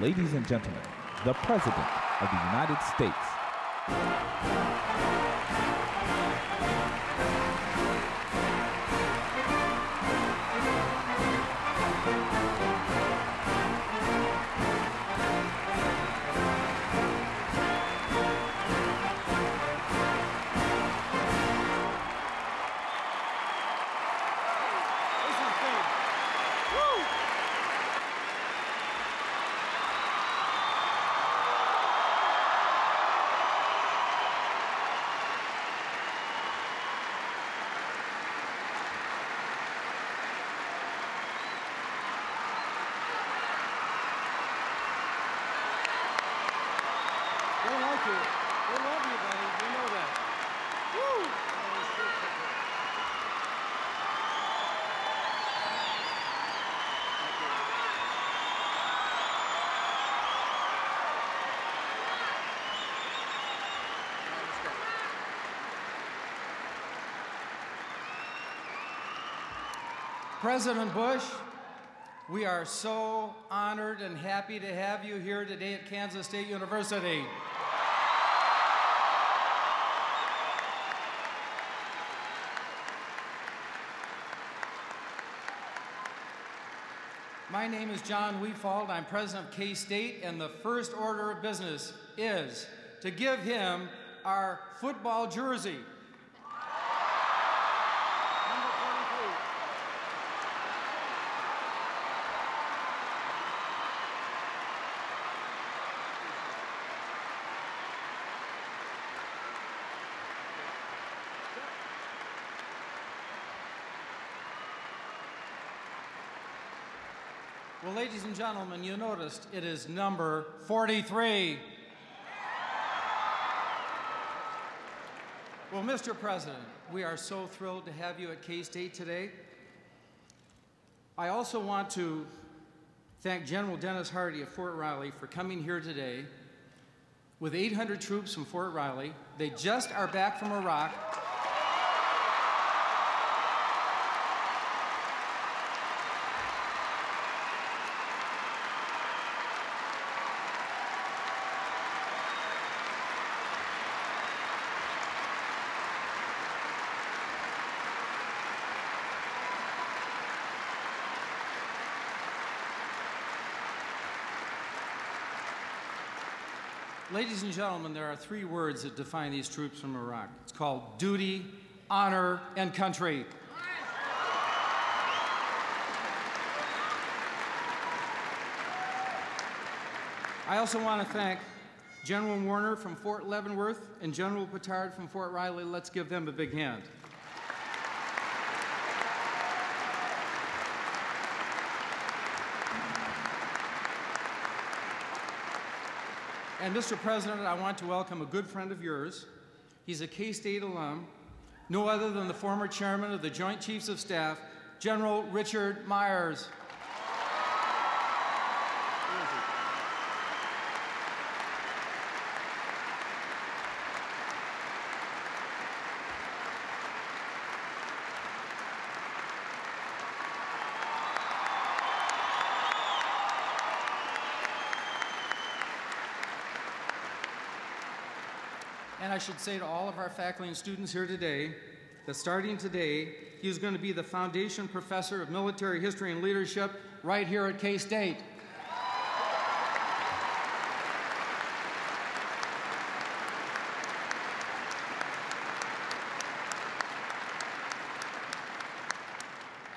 ladies and gentlemen, the President of the United States. President Bush, we are so honored and happy to have you here today at Kansas State University. My name is Jon Wefald. I'm president of K State, and the first order of business is to give him our football jersey. Well, ladies and gentlemen, you noticed it is number 43. Well, Mr. President, we are so thrilled to have you at K State today. I also want to thank General Dennis Hardy of Fort Riley for coming here today with 800 troops from Fort Riley. They just are back from Iraq. Ladies and gentlemen, there are three words that define these troops from Iraq. It's called duty, honor, and country. I also want to thank General Warner from Fort Leavenworth and General Petard from Fort Riley. Let's give them a big hand. And Mr. President, I want to welcome a good friend of yours. He's a K State alum, no other than the former chairman of the Joint Chiefs of Staff, General Richard Myers. Should say to all of our faculty and students here today that starting today, he is going to be the foundation professor of military history and leadership right here at K State.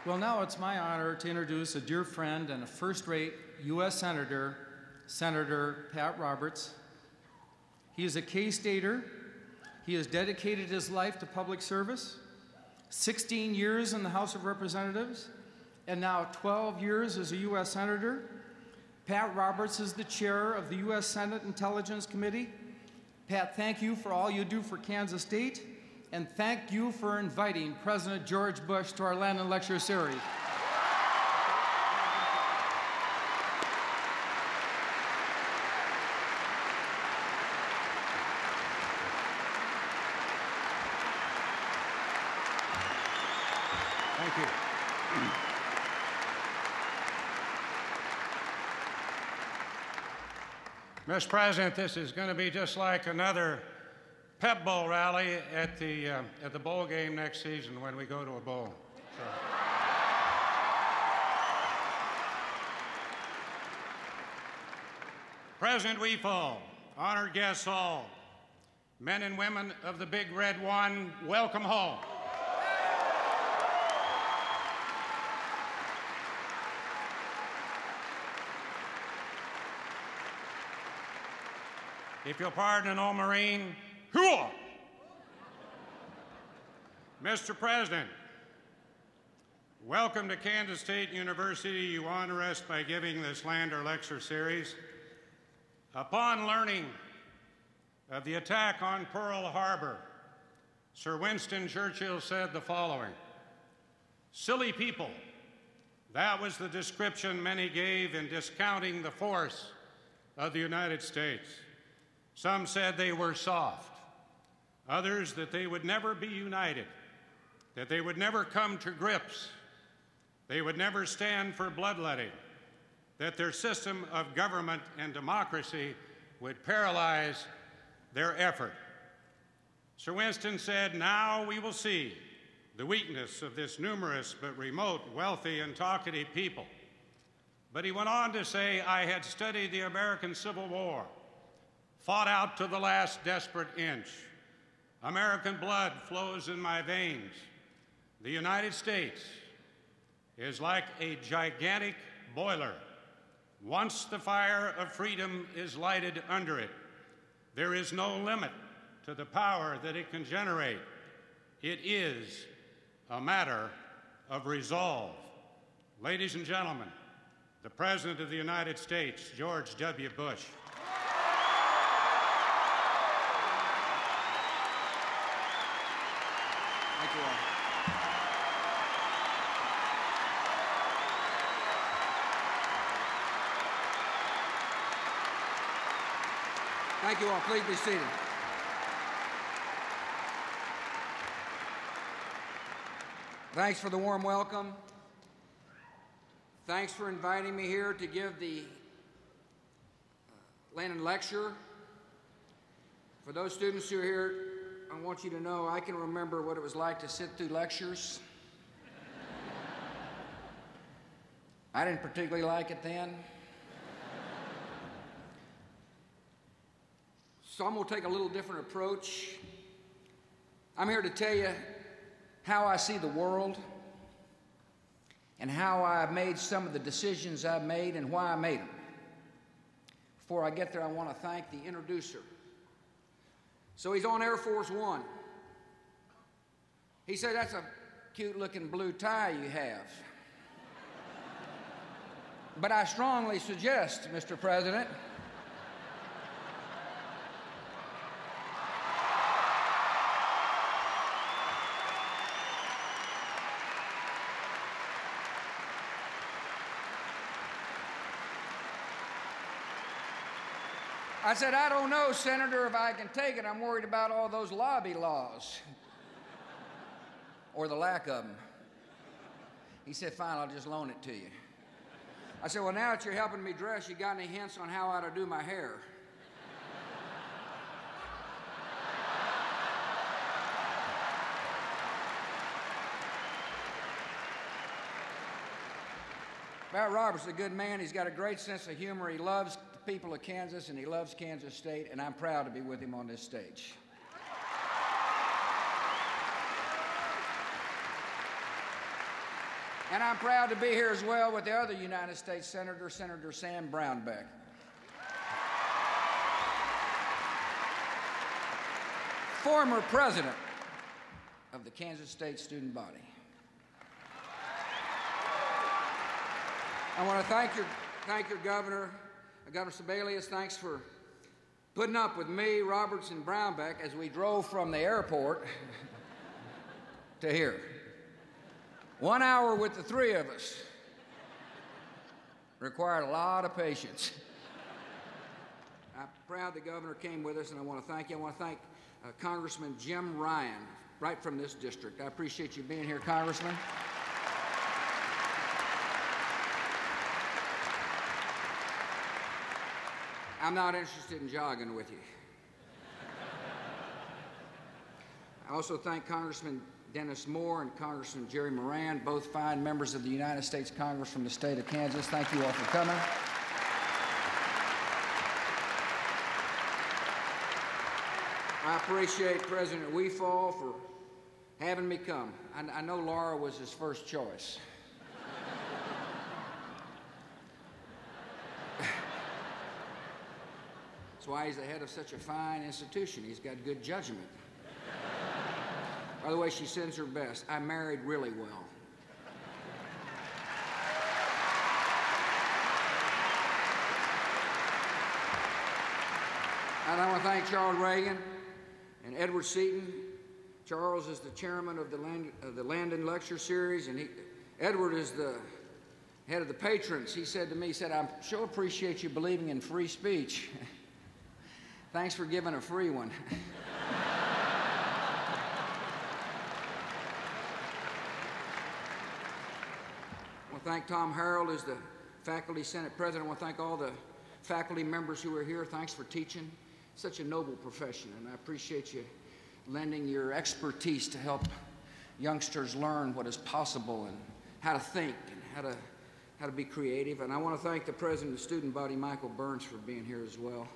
Well, now it's my honor to introduce a dear friend and a first rate U.S. Senator, Senator Pat Roberts. He is a K Stater. He has dedicated his life to public service, 16 years in the House of Representatives, and now 12 years as a U.S. Senator. Pat Roberts is the chair of the U.S. Senate Intelligence Committee. Pat, thank you for all you do for Kansas State, and thank you for inviting President George Bush to our Landon Lecture Series. Thank you. Mr. President, this is going to be just like another Pep Bowl rally at the, uh, at the bowl game next season when we go to a bowl. So. President Wefald, honored guests all, men and women of the Big Red One, welcome home. If you'll pardon an old Marine, hooah! Mr. President, welcome to Kansas State University. You honor us by giving this Landon Lecture Series. Upon learning of the attack on Pearl Harbor, Sir Winston Churchill said the following Silly people, that was the description many gave in discounting the force of the United States. Some said they were soft, others that they would never be united, that they would never come to grips, they would never stand for bloodletting, that their system of government and democracy would paralyze their effort. Sir Winston said, Now we will see the weakness of this numerous but remote, wealthy, and talkative people. But he went on to say, I had studied the American Civil War fought out to the last desperate inch. American blood flows in my veins. The United States is like a gigantic boiler. Once the fire of freedom is lighted under it, there is no limit to the power that it can generate. It is a matter of resolve. Ladies and gentlemen, the President of the United States, George W. Bush. Thank you all. Please be seated. Thanks for the warm welcome. Thanks for inviting me here to give the uh, Landon lecture. For those students who are here, I want you to know I can remember what it was like to sit through lectures. I didn't particularly like it then. So I'm going to take a little different approach. I'm here to tell you how I see the world and how I've made some of the decisions I've made and why I made them. Before I get there, I want to thank the introducer. So he's on Air Force One. He said, That's a cute looking blue tie you have. but I strongly suggest, Mr. President, I said, I don't know, Senator, if I can take it. I'm worried about all those lobby laws or the lack of them. He said, Fine, I'll just loan it to you. I said, Well, now that you're helping me dress, you got any hints on how I ought to do my hair? Pat Roberts is a good man. He's got a great sense of humor. He loves people of Kansas and he loves Kansas State, and I'm proud to be with him on this stage. And I'm proud to be here as well with the other United States Senator, Senator Sam Brownback. Former president of the Kansas State Student Body. I want to thank your, thank your governor, Governor Sebelius. Thanks for putting up with me, Roberts, and Brownback as we drove from the airport to here. One hour with the three of us required a lot of patience. I'm proud the governor came with us, and I want to thank you. I want to thank uh, Congressman Jim Ryun, right from this district. I appreciate you being here, Congressman. I'm not interested in jogging with you. I also thank Congressman Dennis Moore and Congressman Jerry Moran, both fine members of the United States Congress from the state of Kansas. Thank you all for coming. I appreciate President Wefald for having me come. I, I know Laura was his first choice. That's why he's the head of such a fine institution. He's got good judgment. By the way, she sends her best. I married really well. And I want to thank Charles Reagan and Edward Seaton. Charles is the chairman of the, Land, of the Landon Lecture Series, and he, Edward is the head of the patrons. He said to me, he said, I so appreciate you believing in free speech. Thanks for giving a free one. I want to thank Tom Harold as the Faculty Senate President. I want to thank all the faculty members who are here. Thanks for teaching. Such a noble profession, and I appreciate you lending your expertise to help youngsters learn what is possible and how to think and how to, how to be creative. And I want to thank the president of the student body, Michael Burns, for being here as well.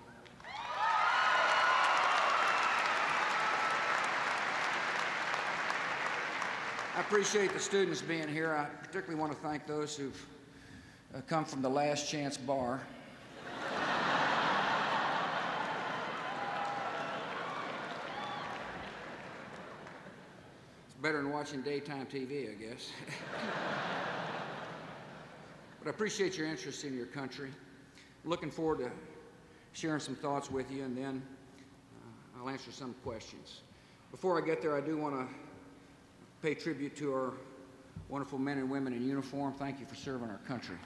I appreciate the students being here. I particularly want to thank those who've uh, come from the Last Chance Bar. it's better than watching daytime TV, I guess. but I appreciate your interest in your country. Looking forward to sharing some thoughts with you, and then uh, I'll answer some questions. Before I get there, I do want to pay tribute to our wonderful men and women in uniform. Thank you for serving our country.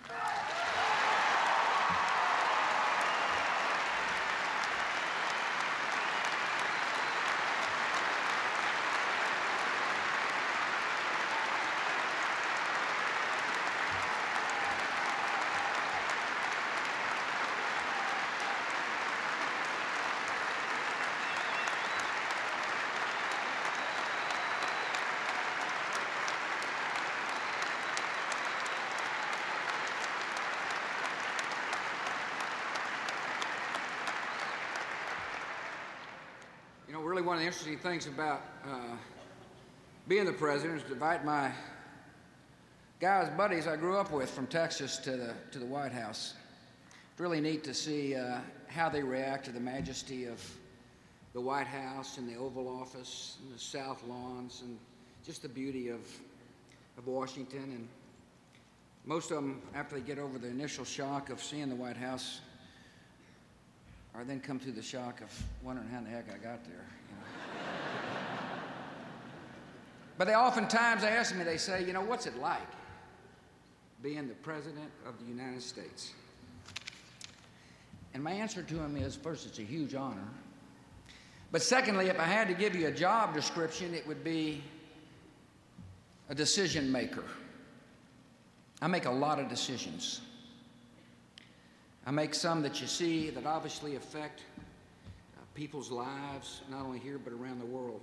Really one of the interesting things about uh, being the president is to invite my guys, buddies I grew up with from Texas to the, to the White House. It's really neat to see uh, how they react to the majesty of the White House and the Oval Office and the South Lawns and just the beauty of, of Washington. And most of them, after they get over the initial shock of seeing the White House, or then come through the shock of wondering how the heck I got there. You know? but they oftentimes ask me, they say, you know, what's it like being the President of the United States? And my answer to them is first, it's a huge honor. But secondly, if I had to give you a job description, it would be a decision maker. I make a lot of decisions. I make some that you see that obviously affect uh, people's lives, not only here but around the world.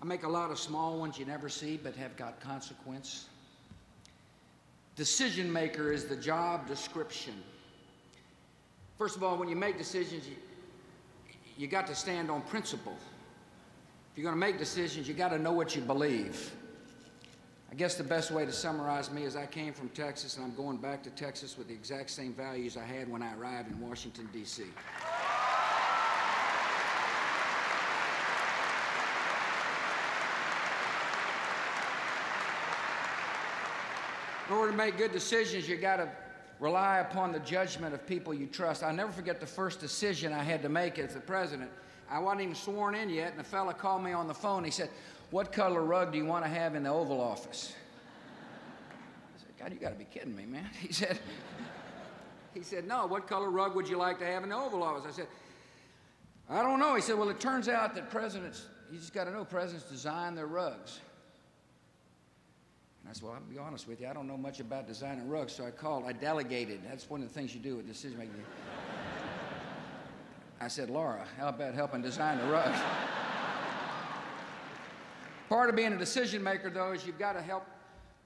I make a lot of small ones you never see but have got consequence. Decision maker is the job description. First of all, when you make decisions, you, you got to stand on principle. If you're going to make decisions, you got to know what you believe. I guess the best way to summarize me is I came from Texas and I'm going back to Texas with the exact same values I had when I arrived in Washington, D.C. In order to make good decisions, you got to rely upon the judgment of people you trust. I'll never forget the first decision I had to make as the president. I wasn't even sworn in yet, and a fella called me on the phone. He said, What color rug do you want to have in the Oval Office? I said, God, you got to be kidding me, man. He said, he said, No, what color rug would you like to have in the Oval Office? I said, I don't know. He said, Well, it turns out that presidents, you just got to know, presidents design their rugs. And I said, Well, I'll be honest with you, I don't know much about designing rugs, so I called, I delegated. That's one of the things you do with decision making. I said, Laura, how about helping design the rug? Part of being a decision maker, though, is you've got to help,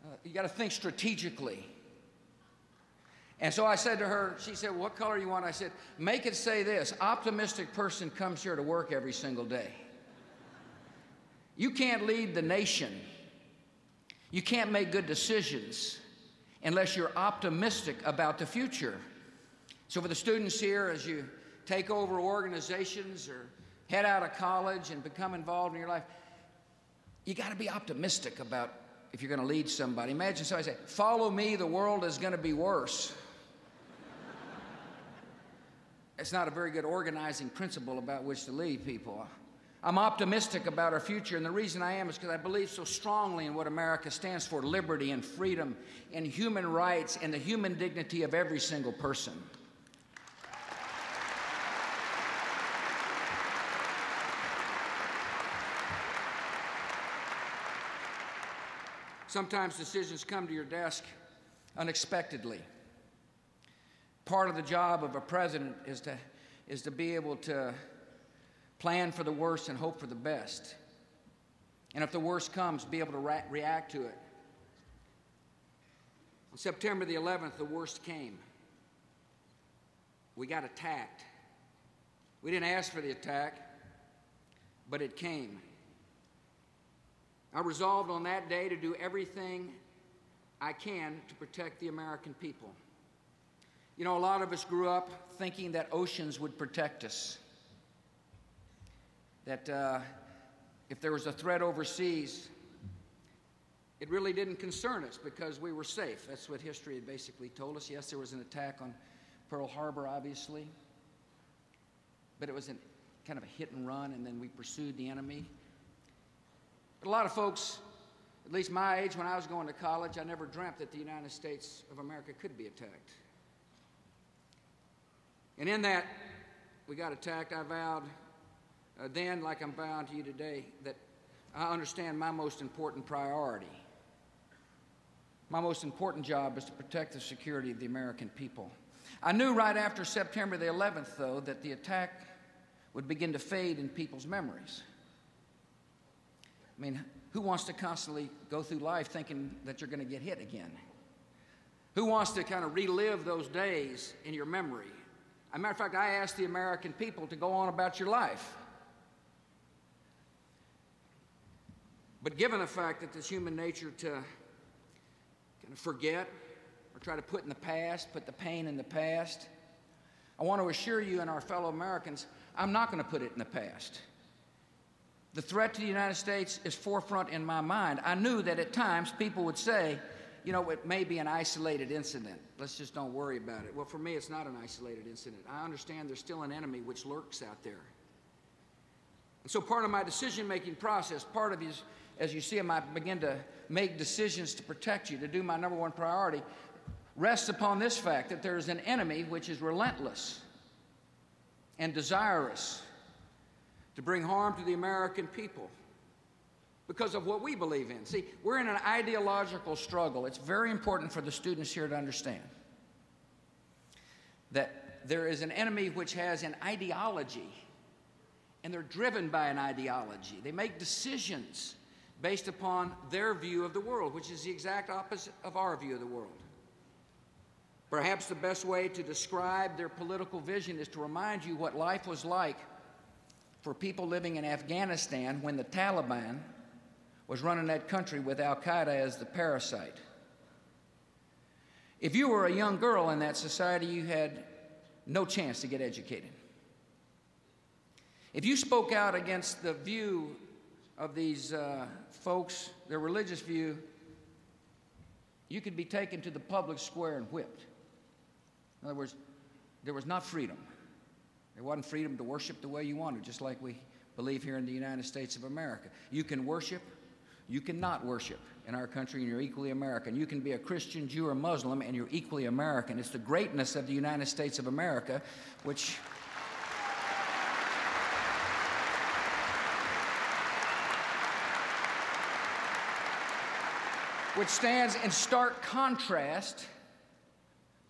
uh, you got to think strategically. And so I said to her, she said, What color you want? I said, Make it say this optimistic person comes here to work every single day. You can't lead the nation, you can't make good decisions unless you're optimistic about the future. So, for the students here, as you take over organizations or head out of college and become involved in your life, you got to be optimistic about if you're going to lead somebody. Imagine somebody say, Follow me, the world is going to be worse. it's not a very good organizing principle about which to lead people. I'm optimistic about our future, and the reason I am is because I believe so strongly in what America stands for liberty and freedom and human rights and the human dignity of every single person. Sometimes decisions come to your desk unexpectedly. Part of the job of a president is to, is to be able to plan for the worst and hope for the best. And if the worst comes, be able to re- react to it. On September the 11th, the worst came. We got attacked. We didn't ask for the attack, but it came. I resolved on that day to do everything I can to protect the American people. You know, a lot of us grew up thinking that oceans would protect us, that uh, if there was a threat overseas, it really didn't concern us because we were safe. That's what history had basically told us. Yes, there was an attack on Pearl Harbor, obviously, but it was a, kind of a hit and run, and then we pursued the enemy. Lot of folks, at least my age when I was going to college, I never dreamt that the United States of America could be attacked. And in that, we got attacked. I vowed uh, then, like I'm vowing to you today, that I understand my most important priority. My most important job is to protect the security of the American people. I knew right after September the 11th, though, that the attack would begin to fade in people's memories. I mean, who wants to constantly go through life thinking that you're going to get hit again? Who wants to kind of relive those days in your memory? As a matter of fact, I asked the American people to go on about your life. But given the fact that it's human nature to kind of forget or try to put in the past, put the pain in the past, I want to assure you and our fellow Americans, I'm not going to put it in the past. The threat to the United States is forefront in my mind. I knew that at times people would say, you know, it may be an isolated incident. Let's just don't worry about it. Well, for me, it's not an isolated incident. I understand there's still an enemy which lurks out there. And so, part of my decision making process, part of as you see I begin to make decisions to protect you, to do my number one priority, rests upon this fact that there is an enemy which is relentless and desirous to bring harm to the American people because of what we believe in. See, we're in an ideological struggle. It's very important for the students here to understand that there is an enemy which has an ideology, and they're driven by an ideology. They make decisions based upon their view of the world, which is the exact opposite of our view of the world. Perhaps the best way to describe their political vision is to remind you what life was like for people living in Afghanistan when the Taliban was running that country with Al Qaeda as the parasite. If you were a young girl in that society, you had no chance to get educated. If you spoke out against the view of these uh, folks, their religious view, you could be taken to the public square and whipped. In other words, there was not freedom. There wasn't freedom to worship the way you wanted, just like we believe here in the United States of America. You can worship, you cannot worship in our country, and you're equally American. You can be a Christian, Jew, or Muslim, and you're equally American. It's the greatness of the United States of America, which. which stands in stark contrast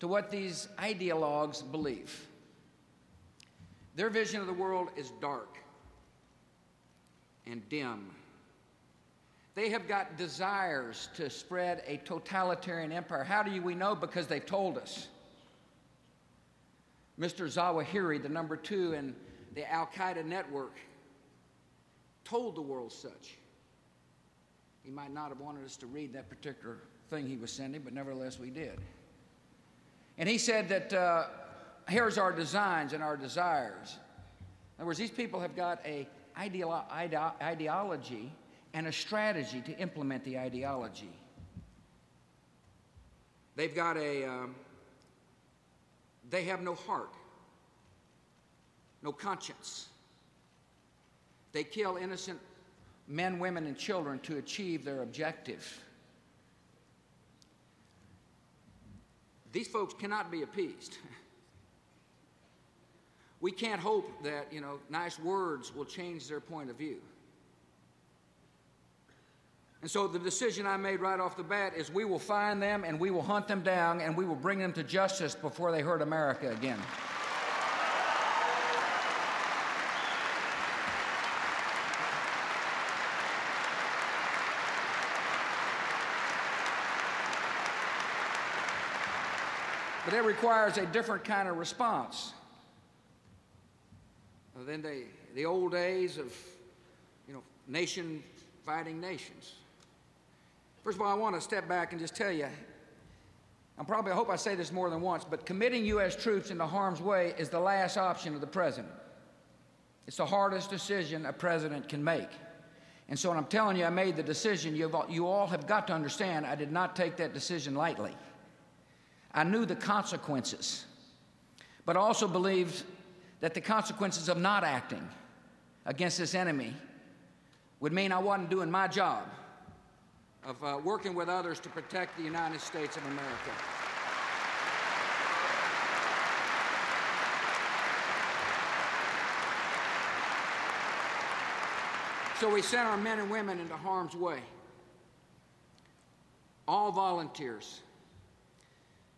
to what these ideologues believe. Their vision of the world is dark and dim. They have got desires to spread a totalitarian empire. How do we know? Because they've told us. Mr. Zawahiri, the number two in the Al Qaeda network, told the world such. He might not have wanted us to read that particular thing he was sending, but nevertheless we did. And he said that uh, here's our designs and our desires. In other words, these people have got a ideolo- ide- ideology and a strategy to implement the ideology. They've got a, um, they have no heart, no conscience. They kill innocent men, women, and children to achieve their objective. These folks cannot be appeased. We can't hope that, you know, nice words will change their point of view. And so the decision I made right off the bat is we will find them and we will hunt them down and we will bring them to justice before they hurt America again. But it requires a different kind of response than the, the old days of, you know, nation fighting nations. First of all, I want to step back and just tell you I'm probably, I hope I say this more than once, but committing U.S. troops into harm's way is the last option of the president. It's the hardest decision a president can make. And so when I'm telling you I made the decision, you've, you all have got to understand I did not take that decision lightly. I knew the consequences, but I also believed that the consequences of not acting against this enemy would mean I wasn't doing my job of uh, working with others to protect the United States of America. So we sent our men and women into harm's way. All volunteers.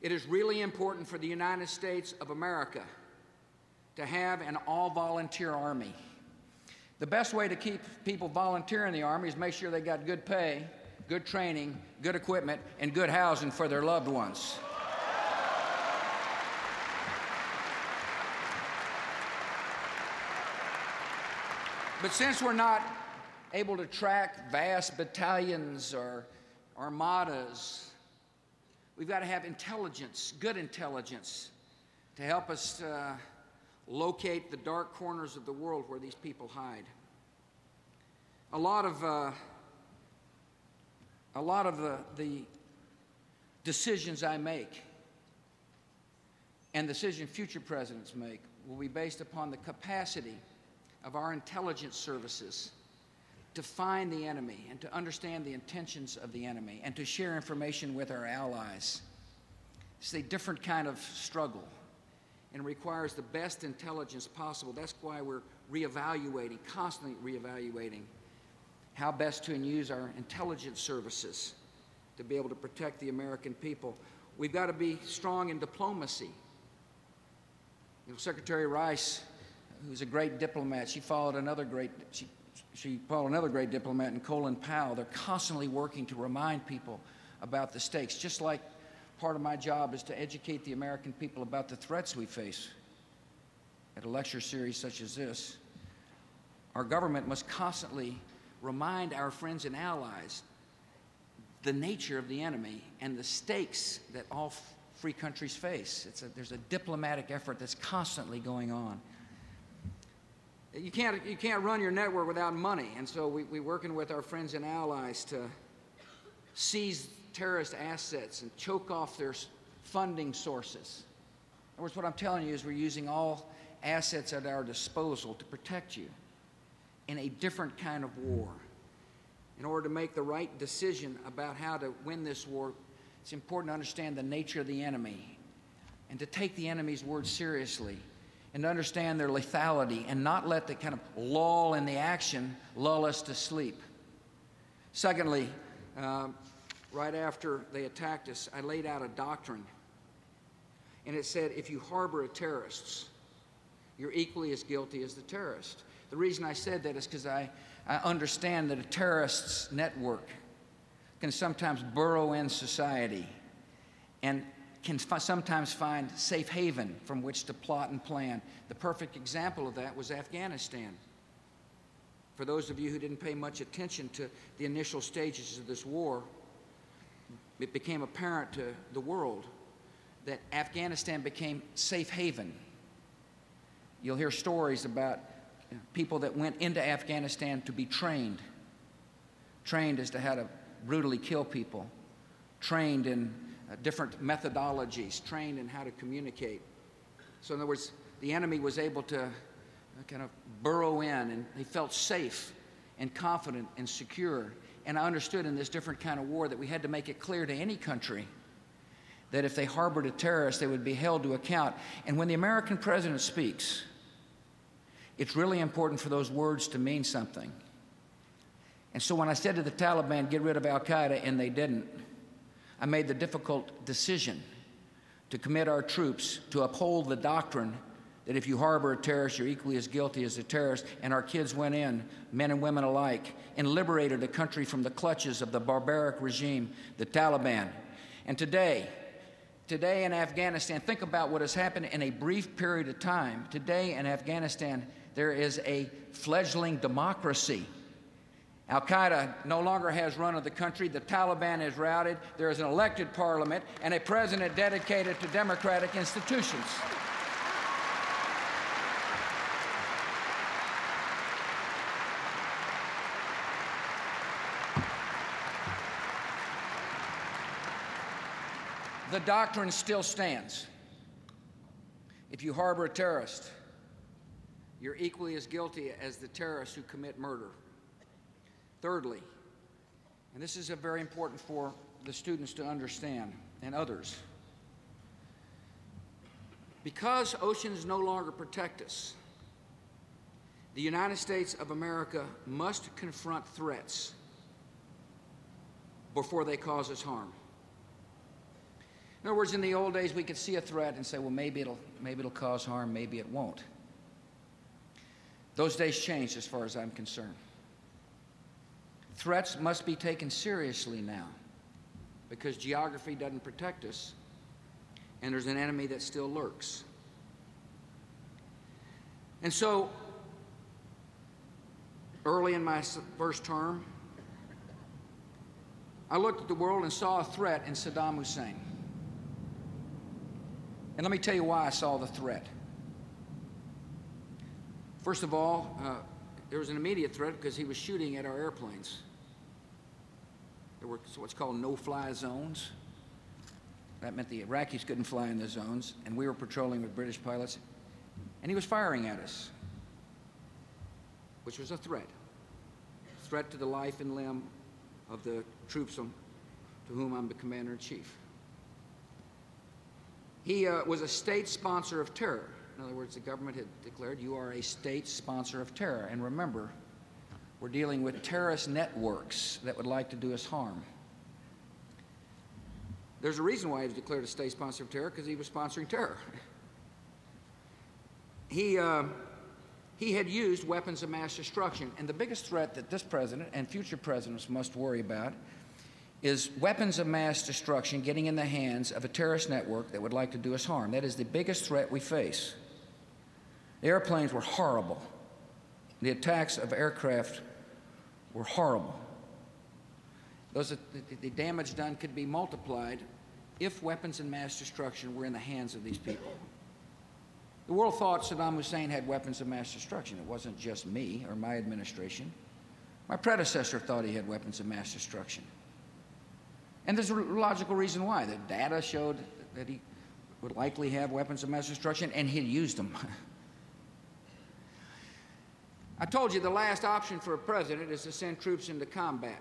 It is really important for the United States of America to have an all volunteer army. The best way to keep people volunteering in the Army is make sure they got good pay good training, good equipment, and good housing for their loved ones. But since we're not able to track vast battalions or armadas, we've got to have intelligence, good intelligence, to help us uh, locate the dark corners of the world where these people hide. A lot of uh, a lot of the, the decisions I make and decisions future presidents make will be based upon the capacity of our intelligence services to find the enemy and to understand the intentions of the enemy and to share information with our allies. It's a different kind of struggle and requires the best intelligence possible. That's why we're reevaluating, constantly reevaluating how best to use our intelligence services to be able to protect the American people. We've got to be strong in diplomacy. You know, Secretary Rice, who's a great diplomat, she followed another great, she, she followed another great diplomat in Colin Powell. They're constantly working to remind people about the stakes, just like part of my job is to educate the American people about the threats we face. At a lecture series such as this, our government must constantly remind our friends and allies the nature of the enemy and the stakes that all free countries face. A, there's a diplomatic effort that's constantly going on. You can't, you can't run your network without money, and so we, we're working with our friends and allies to seize terrorist assets and choke off their funding sources. In other words, what I'm telling you is we're using all assets at our disposal to protect you in a different kind of war. In order to make the right decision about how to win this war, it's important to understand the nature of the enemy and to take the enemy's word seriously and to understand their lethality and not let the kind of lull in the action lull us to sleep. Secondly, uh, right after they attacked us, I laid out a doctrine. And it said if you harbor terrorists, you're equally as guilty as the terrorist. The reason I said that is because I, I understand that a terrorist's network can sometimes burrow in society and can sometimes find safe haven from which to plot and plan. The perfect example of that was Afghanistan. For those of you who didn't pay much attention to the initial stages of this war, it became apparent to the world that Afghanistan became safe haven. You'll hear stories about people that went into Afghanistan to be trained, trained as to how to brutally kill people, trained in uh, different methodologies, trained in how to communicate. So, in other words, the enemy was able to uh, kind of burrow in and they felt safe and confident and secure. And I understood in this different kind of war that we had to make it clear to any country that if they harbored a terrorist, they would be held to account. And when the American president speaks, it's really important for those words to mean something. And so when I said to the Taliban, get rid of Al Qaeda, and they didn't, I made the difficult decision to commit our troops to uphold the doctrine that if you harbor a terrorist, you're equally as guilty as the terrorist. And our kids went in, men and women alike, and liberated a country from the clutches of the barbaric regime, the Taliban. And today, today in Afghanistan, think about what has happened in a brief period of time. Today in Afghanistan, there is a fledgling democracy. Al Qaeda no longer has run of the country. The Taliban is routed. There is an elected parliament and a president dedicated to democratic institutions. The doctrine still stands. If you harbor a terrorist, you're equally as guilty as the terrorists who commit murder. Thirdly, and this is very important for the students to understand and others, because oceans no longer protect us, the United States of America must confront threats before they cause us harm. In other words, in the old days, we could see a threat and say, well, maybe it'll, maybe it'll cause harm, maybe it won't. Those days changed as far as I'm concerned. Threats must be taken seriously now because geography doesn't protect us and there's an enemy that still lurks. And so, early in my first term, I looked at the world and saw a threat in Saddam Hussein. And let me tell you why I saw the threat. First of all, uh, there was an immediate threat because he was shooting at our airplanes. There were what's called no-fly zones. That meant the Iraqis couldn't fly in the zones, and we were patrolling with British pilots, and he was firing at us, which was a threat. Threat to the life and limb of the troops on, to whom I'm the commander-in-chief. He uh, was a state sponsor of terror. In other words, the government had declared you are a state sponsor of terror. And remember, we're dealing with terrorist networks that would like to do us harm. There's a reason why he was declared a state sponsor of terror because he was sponsoring terror. he, uh, he had used weapons of mass destruction. And the biggest threat that this president and future presidents must worry about is weapons of mass destruction getting in the hands of a terrorist network that would like to do us harm. That is the biggest threat we face. The airplanes were horrible. The attacks of aircraft were horrible. Those, the, the damage done could be multiplied if weapons of mass destruction were in the hands of these people. The world thought Saddam Hussein had weapons of mass destruction. It wasn't just me or my administration. My predecessor thought he had weapons of mass destruction. And there's a logical reason why. The data showed that he would likely have weapons of mass destruction, and he'd used them. I told you the last option for a president is to send troops into combat.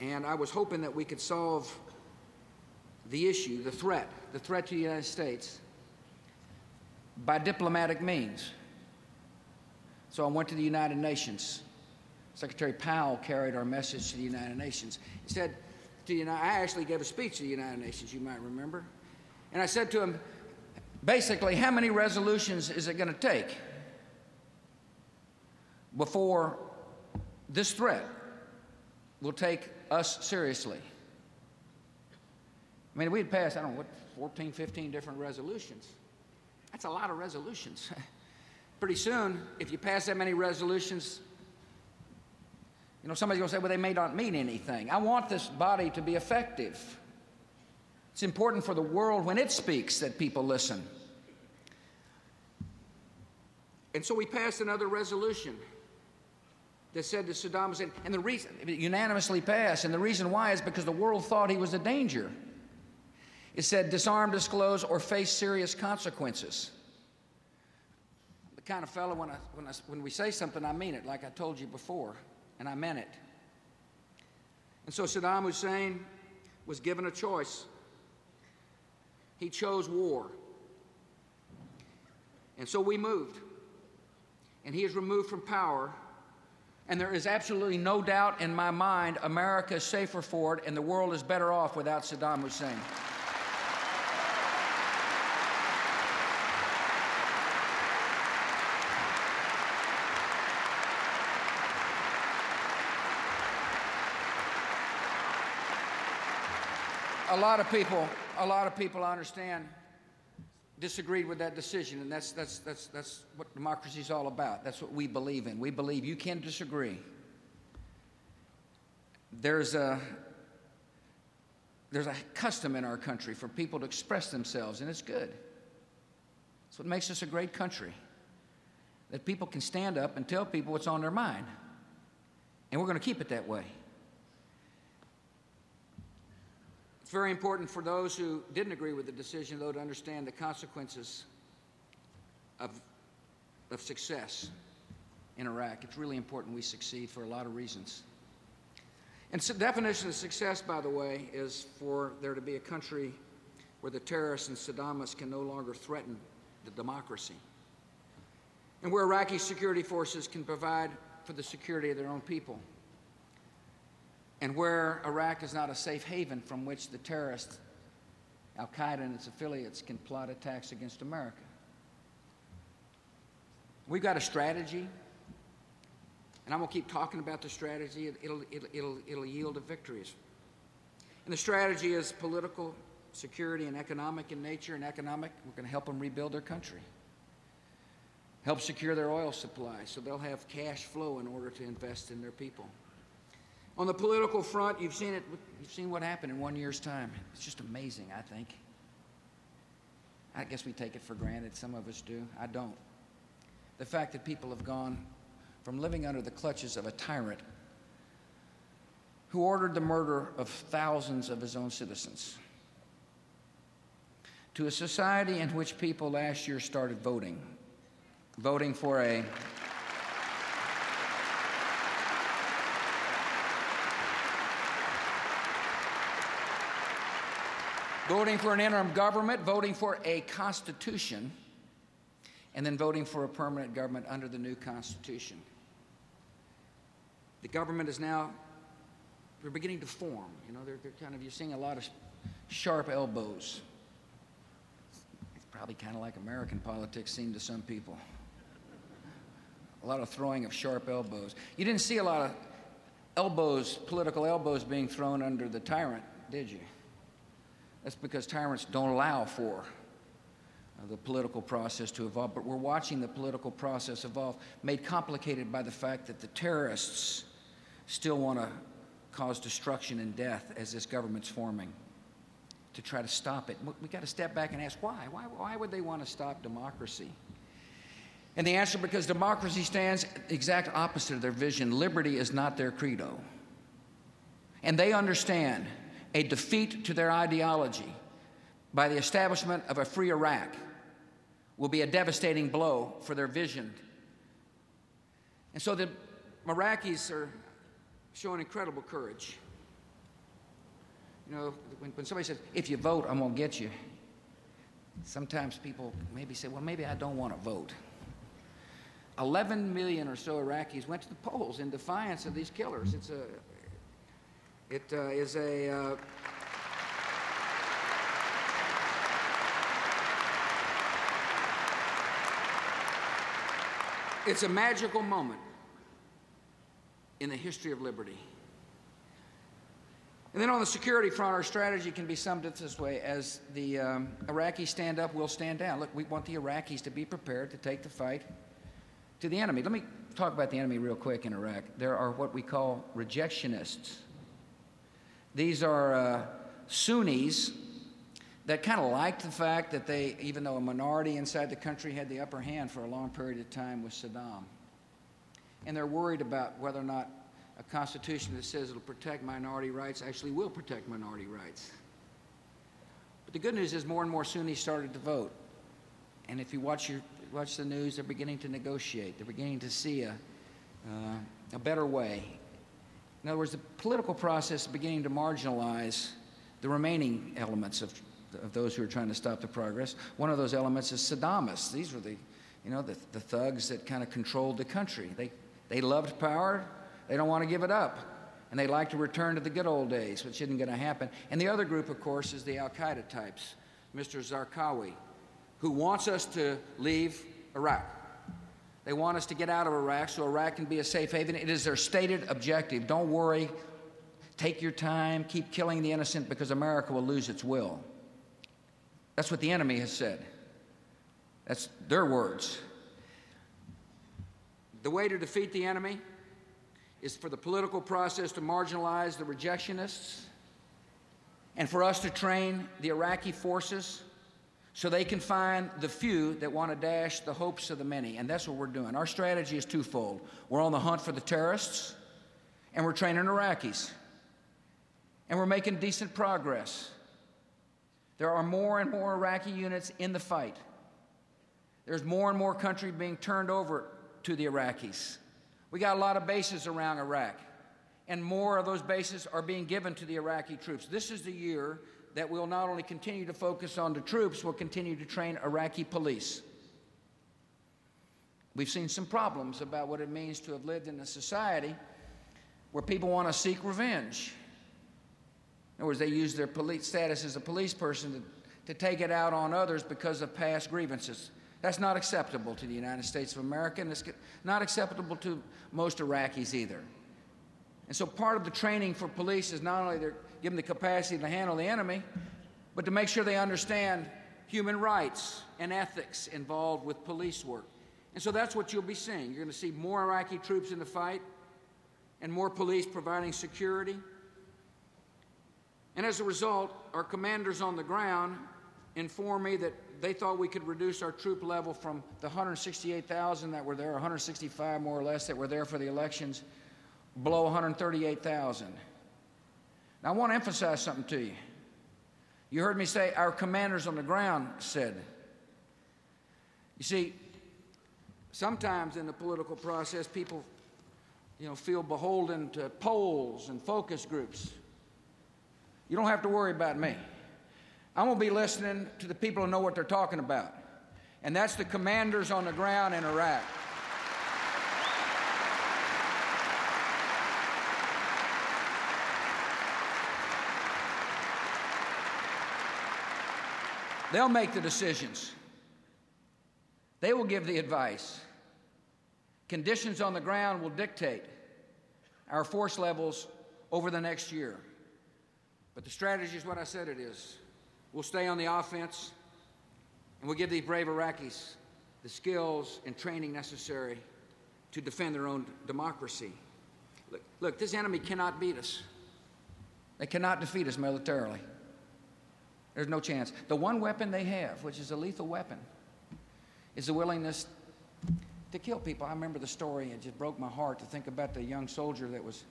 And I was hoping that we could solve the issue, the threat, the threat to the United States, by diplomatic means. So I went to the United Nations. Secretary Powell carried our message to the United Nations. He said, to United, I actually gave a speech to the United Nations, you might remember. And I said to him, Basically, how many resolutions is it going to take before this threat will take us seriously? I mean, we'd passed, I don't know, what, 14, 15 different resolutions. That's a lot of resolutions. Pretty soon, if you pass that many resolutions, you know, somebody's going to say, well, they may not mean anything. I want this body to be effective. It's important for the world when it speaks that people listen. And so we passed another resolution that said to Saddam Hussein, and the reason, unanimously passed, and the reason why is because the world thought he was a danger. It said, disarm, disclose, or face serious consequences. The kind of fellow, when, I, when, I, when we say something, I mean it, like I told you before, and I meant it. And so Saddam Hussein was given a choice. He chose war. And so we moved. And he is removed from power. And there is absolutely no doubt in my mind America is safer for it and the world is better off without Saddam Hussein. A lot of people, a lot of people, I understand, disagreed with that decision, and that's, that's, that's, that's what democracy is all about. That's what we believe in. We believe you can disagree. There's a, there's a custom in our country for people to express themselves, and it's good. It's what makes us a great country. That people can stand up and tell people what's on their mind. And we're going to keep it that way. It's very important for those who didn't agree with the decision, though, to understand the consequences of, of success in Iraq. It's really important we succeed for a lot of reasons. And so definition of success, by the way, is for there to be a country where the terrorists and Saddamists can no longer threaten the democracy. And where Iraqi security forces can provide for the security of their own people and where Iraq is not a safe haven from which the terrorists, Al Qaeda and its affiliates, can plot attacks against America. We've got a strategy, and I'm going to keep talking about the strategy. It'll, it'll, it'll, it'll yield to victories. And the strategy is political, security, and economic in nature. And economic, we're going to help them rebuild their country, help secure their oil supply so they'll have cash flow in order to invest in their people. On the political front, you've seen it. You've seen what happened in one year's time. It's just amazing, I think. I guess we take it for granted. Some of us do. I don't. The fact that people have gone from living under the clutches of a tyrant who ordered the murder of thousands of his own citizens to a society in which people last year started voting, voting for a voting for an interim government, voting for a constitution, and then voting for a permanent government under the new constitution. The government is now, they're beginning to form. You know, they're, they're kind of, you're seeing a lot of sharp elbows. It's probably kind of like American politics seem to some people. A lot of throwing of sharp elbows. You didn't see a lot of elbows, political elbows being thrown under the tyrant, did you? That's because tyrants don't allow for uh, the political process to evolve. But we're watching the political process evolve, made complicated by the fact that the terrorists still want to cause destruction and death as this government's forming to try to stop it. We've got to step back and ask why? Why, why would they want to stop democracy? And the answer because democracy stands the exact opposite of their vision. Liberty is not their credo. And they understand a defeat to their ideology by the establishment of a free Iraq will be a devastating blow for their vision. And so the Iraqis are showing incredible courage. You know, when, when somebody says, if you vote, I'm going to get you, sometimes people maybe say, well, maybe I don't want to vote. 11 million or so Iraqis went to the polls in defiance of these killers. It's a, it uh, is a. Uh... It's a magical moment in the history of liberty. And then on the security front, our strategy can be summed up this way as the um, Iraqis stand up, we'll stand down. Look, we want the Iraqis to be prepared to take the fight to the enemy. Let me talk about the enemy real quick in Iraq. There are what we call rejectionists these are uh, Sunnis that kind of liked the fact that they, even though a minority inside the country had the upper hand for a long period of time with Saddam. And they're worried about whether or not a constitution that says it'll protect minority rights actually will protect minority rights. But the good news is more and more Sunnis started to vote. And if you watch, your, watch the news, they're beginning to negotiate. They're beginning to see a, uh, a better way. In other words, the political process is beginning to marginalize the remaining elements of, of those who are trying to stop the progress. One of those elements is Saddamists. These were the, you know, the, the thugs that kind of controlled the country. They, they loved power. They don't want to give it up. And they like to return to the good old days, which isn't going to happen. And the other group, of course, is the Al Qaeda types, Mr. Zarqawi, who wants us to leave Iraq. They want us to get out of Iraq so Iraq can be a safe haven. It is their stated objective. Don't worry. Take your time. Keep killing the innocent because America will lose its will. That's what the enemy has said. That's their words. The way to defeat the enemy is for the political process to marginalize the rejectionists and for us to train the Iraqi forces so they can find the few that want to dash the hopes of the many. And that's what we're doing. Our strategy is twofold we're on the hunt for the terrorists, and we're training Iraqis. And we're making decent progress. There are more and more Iraqi units in the fight. There's more and more country being turned over to the Iraqis. We got a lot of bases around Iraq, and more of those bases are being given to the Iraqi troops. This is the year that we'll not only continue to focus on the troops, we'll continue to train Iraqi police. We've seen some problems about what it means to have lived in a society where people want to seek revenge. In other words, they use their police status as a police person to, to take it out on others because of past grievances. That's not acceptable to the United States of America, and it's not acceptable to most Iraqis either. And so part of the training for police is not only to give them the capacity to handle the enemy, but to make sure they understand human rights and ethics involved with police work. And so that's what you'll be seeing. You're going to see more Iraqi troops in the fight and more police providing security. And as a result, our commanders on the ground inform me that they thought we could reduce our troop level from the 168,000 that were there, 165 more or less that were there for the elections, below 138,000. Now, I want to emphasize something to you. You heard me say our commanders on the ground said. You see, sometimes in the political process, people, you know, feel beholden to polls and focus groups. You don't have to worry about me. I'm going to be listening to the people who know what they're talking about, and that's the commanders on the ground in Iraq. They'll make the decisions. They will give the advice. Conditions on the ground will dictate our force levels over the next year. But the strategy is what I said it is. We'll stay on the offense, and we'll give these brave Iraqis the skills and training necessary to defend their own democracy. Look, look, this enemy cannot beat us. They cannot defeat us militarily. There's no chance. The one weapon they have, which is a lethal weapon, is the willingness to kill people. I remember the story, it just broke my heart to think about the young soldier that was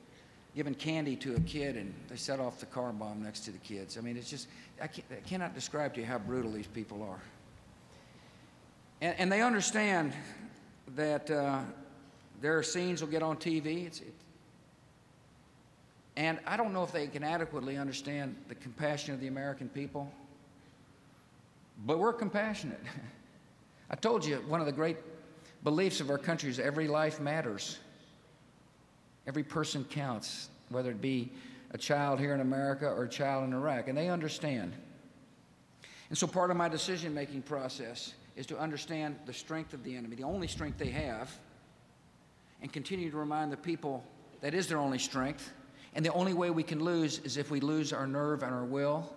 giving candy to a kid and they set off the car bomb next to the kids. I mean, it's just, I, I cannot describe to you how brutal these people are. And, and they understand that uh, their scenes will get on TV. It's, it, and I don't know if they can adequately understand the compassion of the American people, but we're compassionate. I told you one of the great beliefs of our country is every life matters. Every person counts, whether it be a child here in America or a child in Iraq, and they understand. And so part of my decision making process is to understand the strength of the enemy. The only strength they have and continue to remind the people that is their only strength. And the only way we can lose is if we lose our nerve and our will.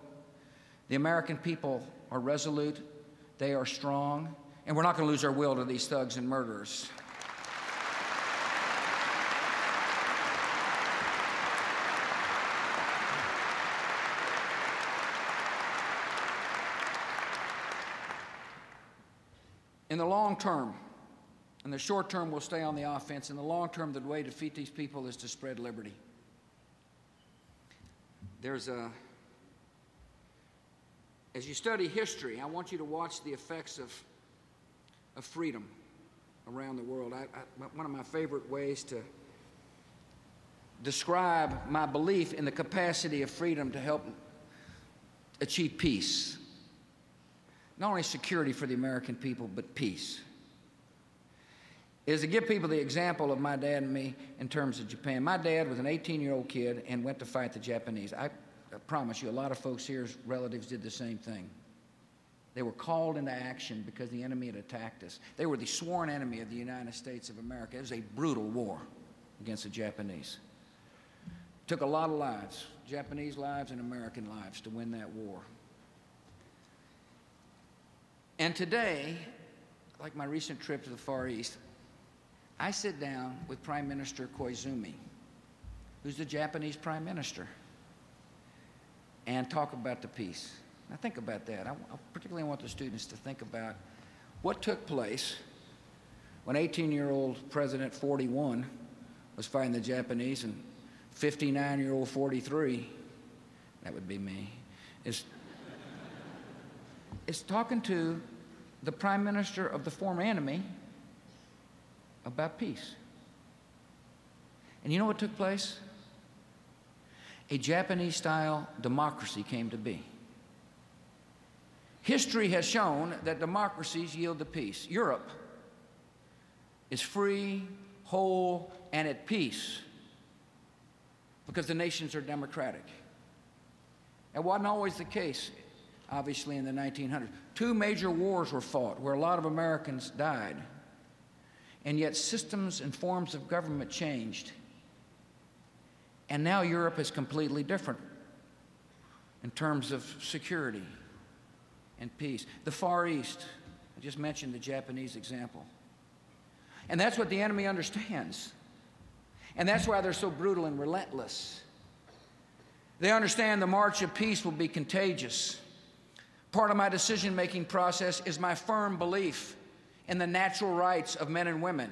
The American people are resolute, they are strong, and we're not going to lose our will to these thugs and murderers. In the long term, in the short term, we'll stay on the offense. In the long term, the way to defeat these people is to spread liberty. There's a, as you study history, I want you to watch the effects of, of freedom around the world. I, I, one of my favorite ways to describe my belief in the capacity of freedom to help achieve peace not only security for the American people, but peace. Is to give people the example of my dad and me in terms of Japan. My dad was an 18 year old kid and went to fight the Japanese. I, I promise you, a lot of folks here's relatives did the same thing. They were called into action because the enemy had attacked us. They were the sworn enemy of the United States of America. It was a brutal war against the Japanese. It took a lot of lives, Japanese lives and American lives, to win that war. And today, like my recent trip to the Far East, I sit down with Prime Minister Koizumi, who's the Japanese Prime Minister, and talk about the peace. Now think about that. I, I particularly want the students to think about what took place when 18-year-old President 41 was fighting the Japanese and 59-year-old 43, that would be me, is is talking to the prime minister of the former enemy about peace. And you know what took place? A Japanese style democracy came to be. History has shown that democracies yield to peace. Europe is free, whole, and at peace because the nations are democratic. It wasn't always the case obviously, in the 1900s. Two major wars were fought where a lot of Americans died, and yet systems and forms of government changed. And now Europe is completely different in terms of security and peace. The Far East, I just mentioned the Japanese example. And that's what the enemy understands. And that's why they're so brutal and relentless. They understand the march of peace will be contagious. Part of my decision making process is my firm belief in the natural rights of men and women.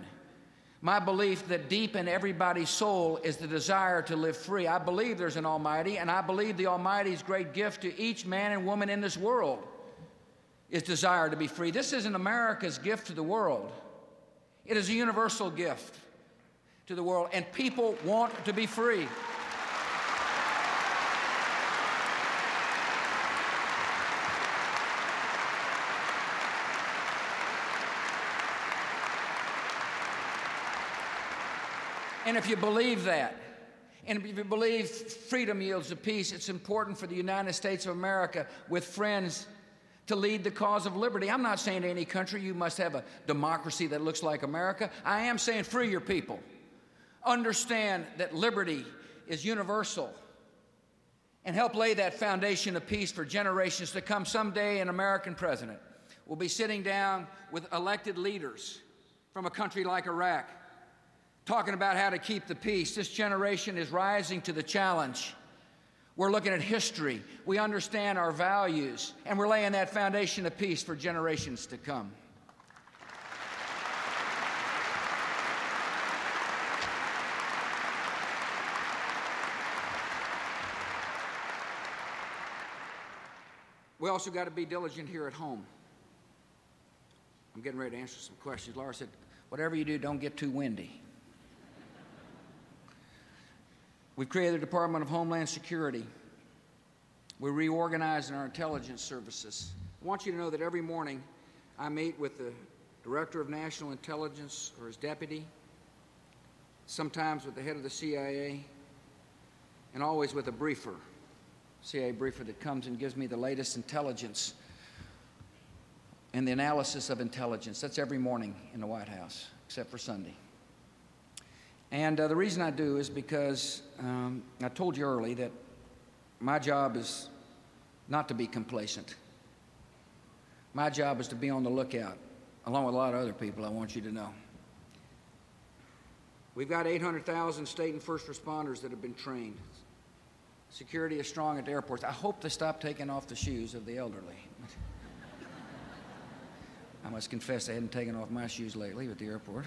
My belief that deep in everybody's soul is the desire to live free. I believe there's an Almighty, and I believe the Almighty's great gift to each man and woman in this world is desire to be free. This isn't America's gift to the world, it is a universal gift to the world, and people want to be free. And if you believe that, and if you believe freedom yields to peace, it's important for the United States of America with friends to lead the cause of liberty. I'm not saying to any country you must have a democracy that looks like America. I am saying free your people. Understand that liberty is universal and help lay that foundation of peace for generations to come. Someday, an American president will be sitting down with elected leaders from a country like Iraq talking about how to keep the peace. This generation is rising to the challenge. We're looking at history. We understand our values, and we're laying that foundation of peace for generations to come. We also got to be diligent here at home. I'm getting ready to answer some questions. Laura said, whatever you do, don't get too windy. We've created the Department of Homeland Security. We're reorganizing our intelligence services. I want you to know that every morning I meet with the Director of National Intelligence or his deputy, sometimes with the head of the CIA, and always with a briefer, CIA briefer that comes and gives me the latest intelligence and the analysis of intelligence. That's every morning in the White House, except for Sunday. And uh, the reason I do is because um, I told you early that my job is not to be complacent. My job is to be on the lookout, along with a lot of other people, I want you to know. We've got 800,000 state and first responders that have been trained. Security is strong at the airports. I hope they stop taking off the shoes of the elderly. I must confess I hadn't taken off my shoes lately at the airport.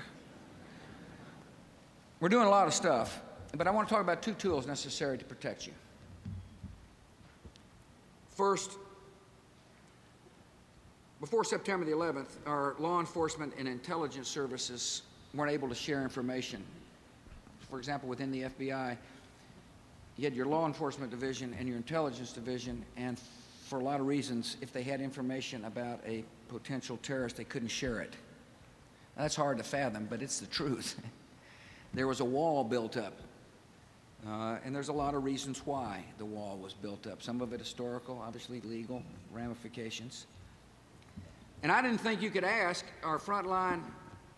We're doing a lot of stuff, but I want to talk about two tools necessary to protect you. First, before September the 11th, our law enforcement and intelligence services weren't able to share information. For example, within the FBI, you had your law enforcement division and your intelligence division, and for a lot of reasons, if they had information about a potential terrorist, they couldn't share it. Now, that's hard to fathom, but it's the truth. there was a wall built up. Uh, and there's a lot of reasons why the wall was built up. Some of it historical, obviously legal ramifications. And I didn't think you could ask our frontline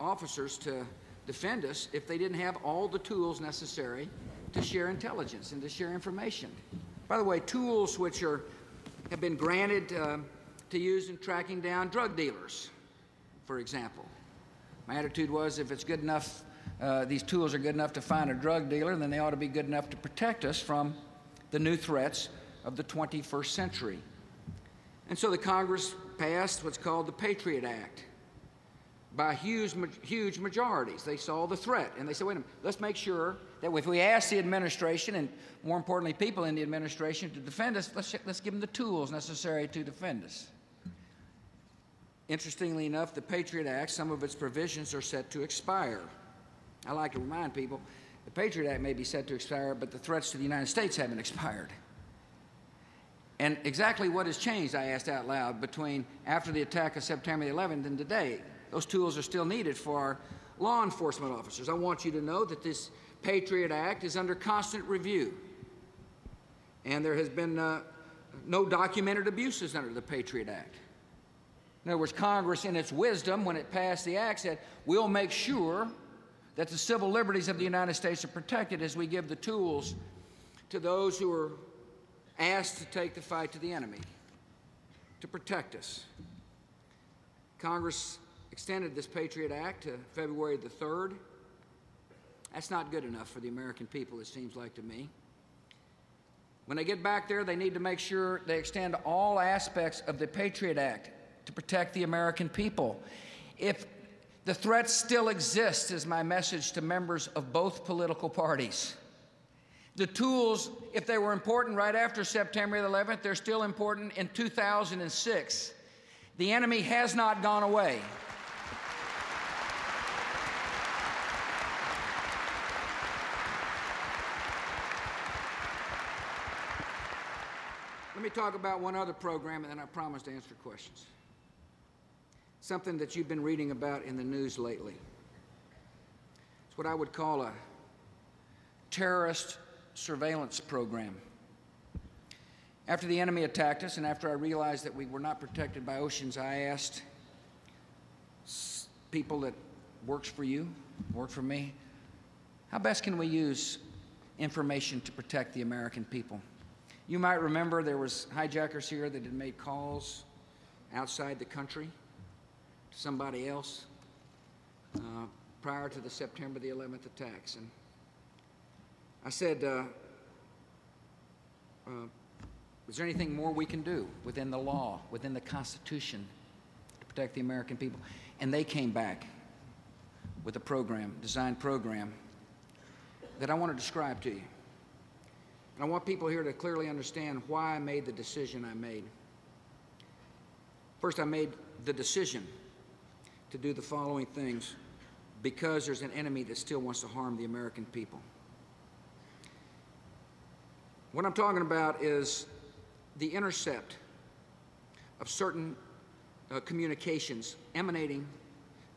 officers to defend us if they didn't have all the tools necessary to share intelligence and to share information. By the way, tools which are, have been granted uh, to use in tracking down drug dealers, for example. My attitude was if it's good enough, uh, these tools are good enough to find a drug dealer, then they ought to be good enough to protect us from the new threats of the 21st century. And so the Congress passed what's called the Patriot Act by huge, huge majorities. They saw the threat and they said, wait a minute, let's make sure that if we ask the administration and more importantly people in the administration to defend us, let's, let's give them the tools necessary to defend us. Interestingly enough, the Patriot Act, some of its provisions are set to expire. I like to remind people the Patriot Act may be set to expire, but the threats to the United States haven't expired. And exactly what has changed, I asked out loud, between after the attack of September the 11th and today. Those tools are still needed for our law enforcement officers. I want you to know that this Patriot Act is under constant review. And there has been uh, no documented abuses under the Patriot Act. In other words, Congress, in its wisdom, when it passed the act, said, we'll make sure that the civil liberties of the United States are protected as we give the tools to those who are asked to take the fight to the enemy, to protect us. Congress extended this Patriot Act to February the 3rd. That's not good enough for the American people, it seems like to me. When they get back there, they need to make sure they extend all aspects of the Patriot Act to protect the American people. If the threat still exists, is my message to members of both political parties. The tools, if they were important right after September 11th, they're still important in 2006. The enemy has not gone away. Let me talk about one other program, and then I promise to answer questions something that you've been reading about in the news lately. It's what I would call a terrorist surveillance program. After the enemy attacked us and after I realized that we were not protected by oceans, I asked people that works for you, work for me, how best can we use information to protect the American people? You might remember there was hijackers here that had made calls outside the country somebody else uh, prior to the September the 11th attacks. And I said, uh, uh, is there anything more we can do within the law, within the Constitution to protect the American people? And they came back with a program, designed program, that I want to describe to you. And I want people here to clearly understand why I made the decision I made. First, I made the decision to do the following things because there's an enemy that still wants to harm the American people. What I'm talking about is the intercept of certain uh, communications emanating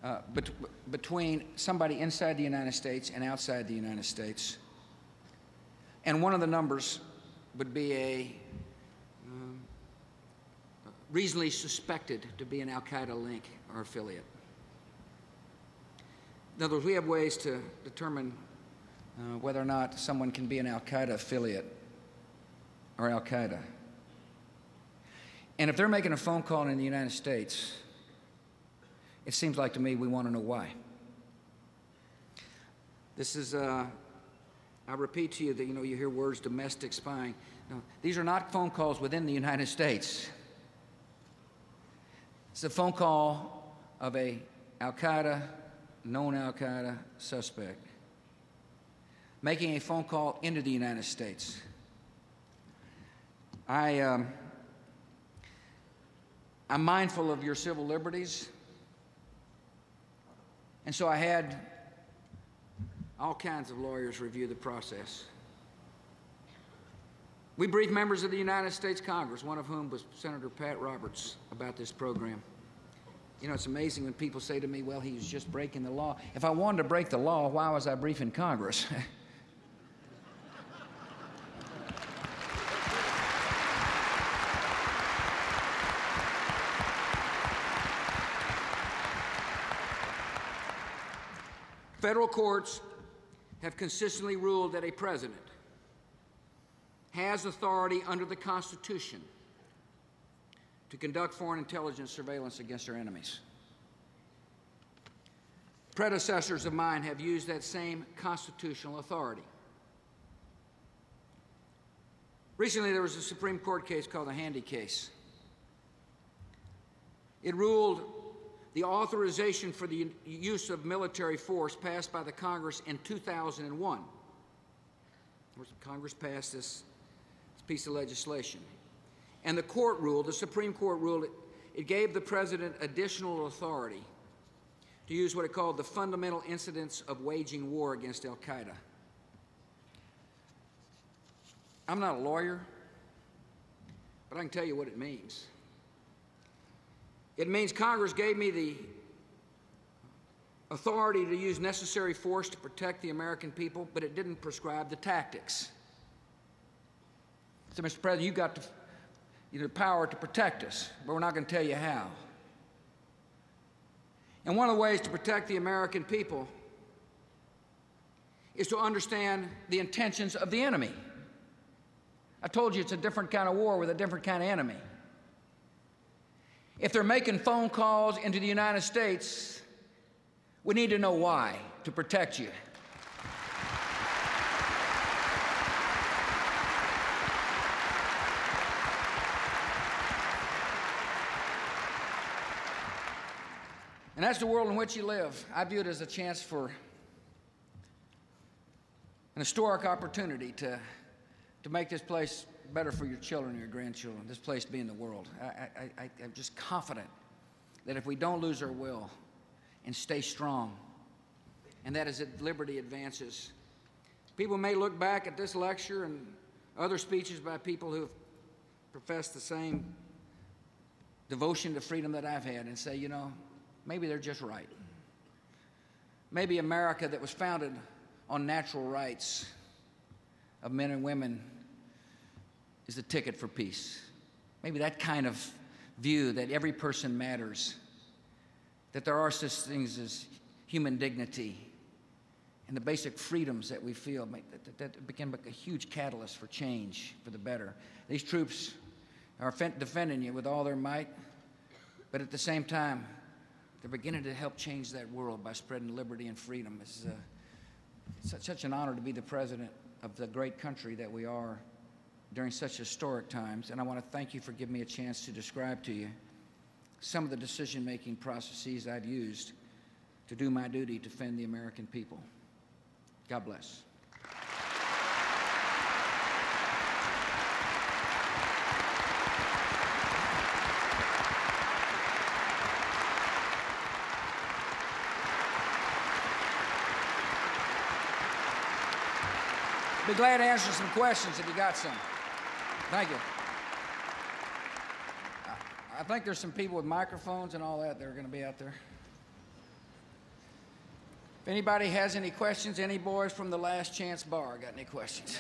uh, bet between somebody inside the United States and outside the United States. And one of the numbers would be a um, reasonably suspected to be an Al Qaeda link or affiliate. In other words, we have ways to determine uh, whether or not someone can be an Al Qaeda affiliate or Al Qaeda. And if they're making a phone call in the United States, it seems like to me we want to know why. This is, uh, I repeat to you that you know you hear words domestic spying. No, these are not phone calls within the United States. It's a phone call of a Al Qaeda, known Al Qaeda suspect, making a phone call into the United States. I, um, I'm mindful of your civil liberties, and so I had all kinds of lawyers review the process. We briefed members of the United States Congress, one of whom was Senator Pat Roberts, about this program. You know, it's amazing when people say to me, well, he was just breaking the law. If I wanted to break the law, why was I briefing Congress? Federal courts have consistently ruled that a president has authority under the Constitution to conduct foreign intelligence surveillance against our enemies. Predecessors of mine have used that same constitutional authority. Recently, there was a Supreme Court case called the Hamdi case. It ruled the authorization for the use of military force passed by the Congress in 2001. Congress passed this, this piece of legislation. And the court ruled, the Supreme Court ruled, it, it gave the president additional authority to use what it called the fundamental incidents of waging war against Al Qaeda. I'm not a lawyer, but I can tell you what it means. It means Congress gave me the authority to use necessary force to protect the American people, but it didn't prescribe the tactics. So, Mr. President, you've got the you know, power to protect us, but we're not going to tell you how. And one of the ways to protect the American people is to understand the intentions of the enemy. I told you it's a different kind of war with a different kind of enemy. If they're making phone calls into the United States, we need to know why to protect you. And that's the world in which you live. I view it as a chance for an historic opportunity to, to make this place better for your children and your grandchildren, this place to be in the world. I, I'm just confident that if we don't lose our will and stay strong, and that as liberty advances, people may look back at this lecture and other speeches by people who have professed the same devotion to freedom that I've had and say, you know, maybe they're just right. Maybe America that was founded on natural rights of men and women is the ticket for peace. Maybe that kind of view that every person matters, that there are such things as human dignity and the basic freedoms that we feel, that, that become a huge catalyst for change for the better. These troops are defending you with all their might, but at the same time, they're beginning to help change that world by spreading liberty and freedom. It's uh, such an honor to be the president of the great country that we are during such historic times, and I want to thank you for giving me a chance to describe to you some of the decision making processes I've used to do my duty to defend the American people. God bless. Be glad to answer some questions if you got some. Thank you. I think there's some people with microphones and all that that are going to be out there. If anybody has any questions, any boys from the Last Chance Bar got any questions?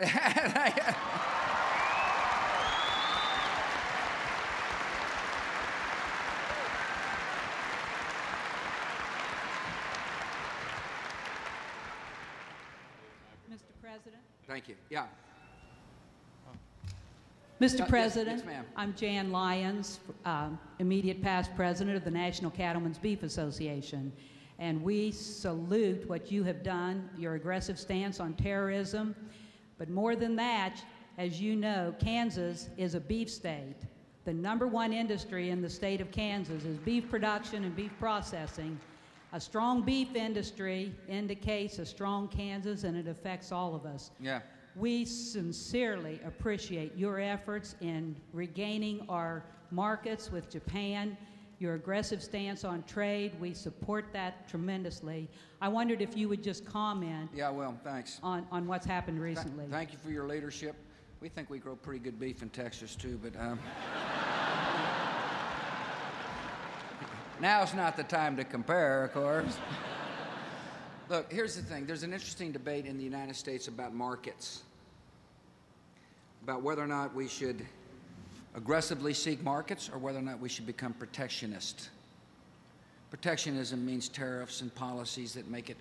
President. Thank you. Yeah. Mr. yes, President, yes, ma'am. I'm Jan Lyons, um, immediate past president of the National Cattlemen's Beef Association. And we salute what you have done, your aggressive stance on terrorism. But more than that, as you know, Kansas is a beef state. The number one industry in the state of Kansas is beef production and beef processing. A strong beef industry indicates a strong Kansas, and it affects all of us. Yeah. We sincerely appreciate your efforts in regaining our markets with Japan, your aggressive stance on trade. We support that tremendously. I wondered if you would just comment Yeah, well, thanks. on, on what's happened Th- recently. Thank you for your leadership. We think we grow pretty good beef in Texas too, but um, now's not the time to compare, of course. Look, here's the thing there's an interesting debate in the United States about markets, about whether or not we should aggressively seek markets or whether or not we should become protectionist. Protectionism means tariffs and policies that make it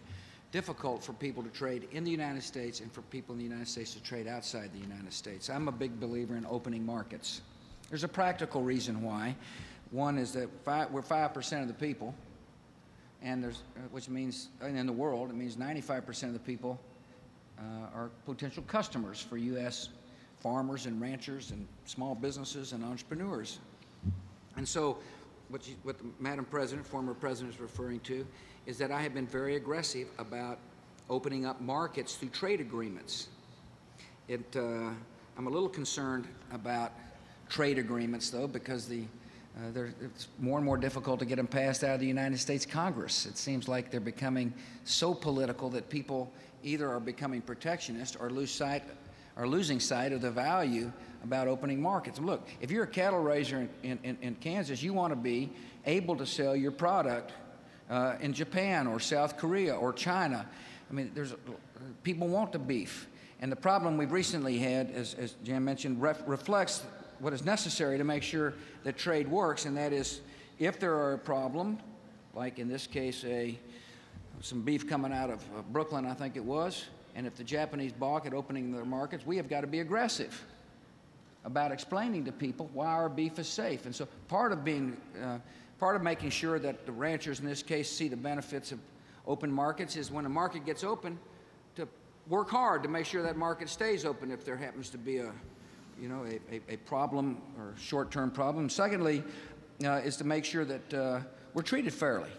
difficult for people to trade in the United States and for people in the United States to trade outside the United States. I'm a big believer in opening markets. There's a practical reason why. One is that five, we're 5% of the people, and there's, uh, which means, in the world, it means 95% of the people uh, are potential customers for U.S. farmers and ranchers and small businesses and entrepreneurs. And so, what, you, what the Madam President, former President, is referring to is that I have been very aggressive about opening up markets through trade agreements. It, uh, I'm a little concerned about trade agreements, though, because the, it's more and more difficult to get them passed out of the United States Congress. It seems like they're becoming so political that people either are becoming protectionist or lose sight are losing sight of the value about opening markets. Look, if you're a cattle raiser in, in, in Kansas, you want to be able to sell your product uh, in Japan or South Korea or China. I mean, there's people want the beef, and the problem we've recently had, as, as Jan mentioned, ref, reflects what is necessary to make sure that trade works, and that is, if there are a problem, like in this case, a some beef coming out of uh, Brooklyn, I think it was, and if the Japanese balk at opening their markets, we have got to be aggressive about explaining to people why our beef is safe. And so part of being, uh, part of making sure that the ranchers in this case see the benefits of open markets is when a market gets open, to work hard to make sure that market stays open if there happens to be a, you know, a, a, a problem or short-term problem. Secondly, uh, is to make sure that uh, we're treated fairly.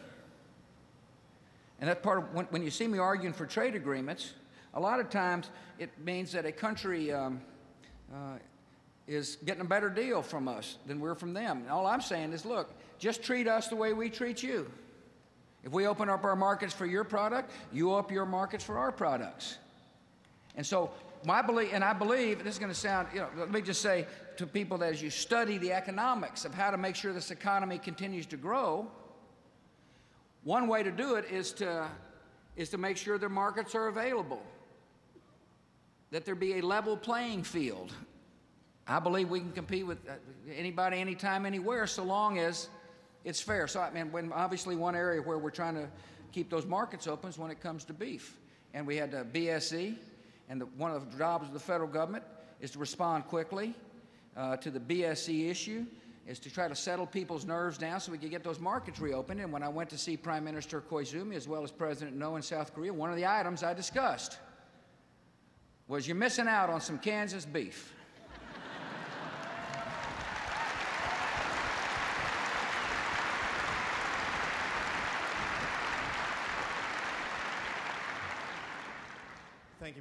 And that part of when, when you see me arguing for trade agreements, a lot of times it means that a country um, uh, is getting a better deal from us than we're from them. And all I'm saying is, look, just treat us the way we treat you. If we open up our markets for your product, you open your markets for our products. And so, my belief, and I believe, this is going to sound, you know, let me just say to people that as you study the economics of how to make sure this economy continues to grow, one way to do it is to, is to make sure their markets are available, that there be a level playing field. I believe we can compete with uh, anybody, anytime, anywhere, so long as it's fair. So, I mean, when obviously one area where we're trying to keep those markets open is when it comes to beef. And we had the BSE, and the, one of the jobs of the federal government is to respond quickly uh, to the BSE issue, is to try to settle people's nerves down so we can get those markets reopened. And when I went to see Prime Minister Koizumi as well as President Roh in South Korea, one of the items I discussed was you're missing out on some Kansas beef.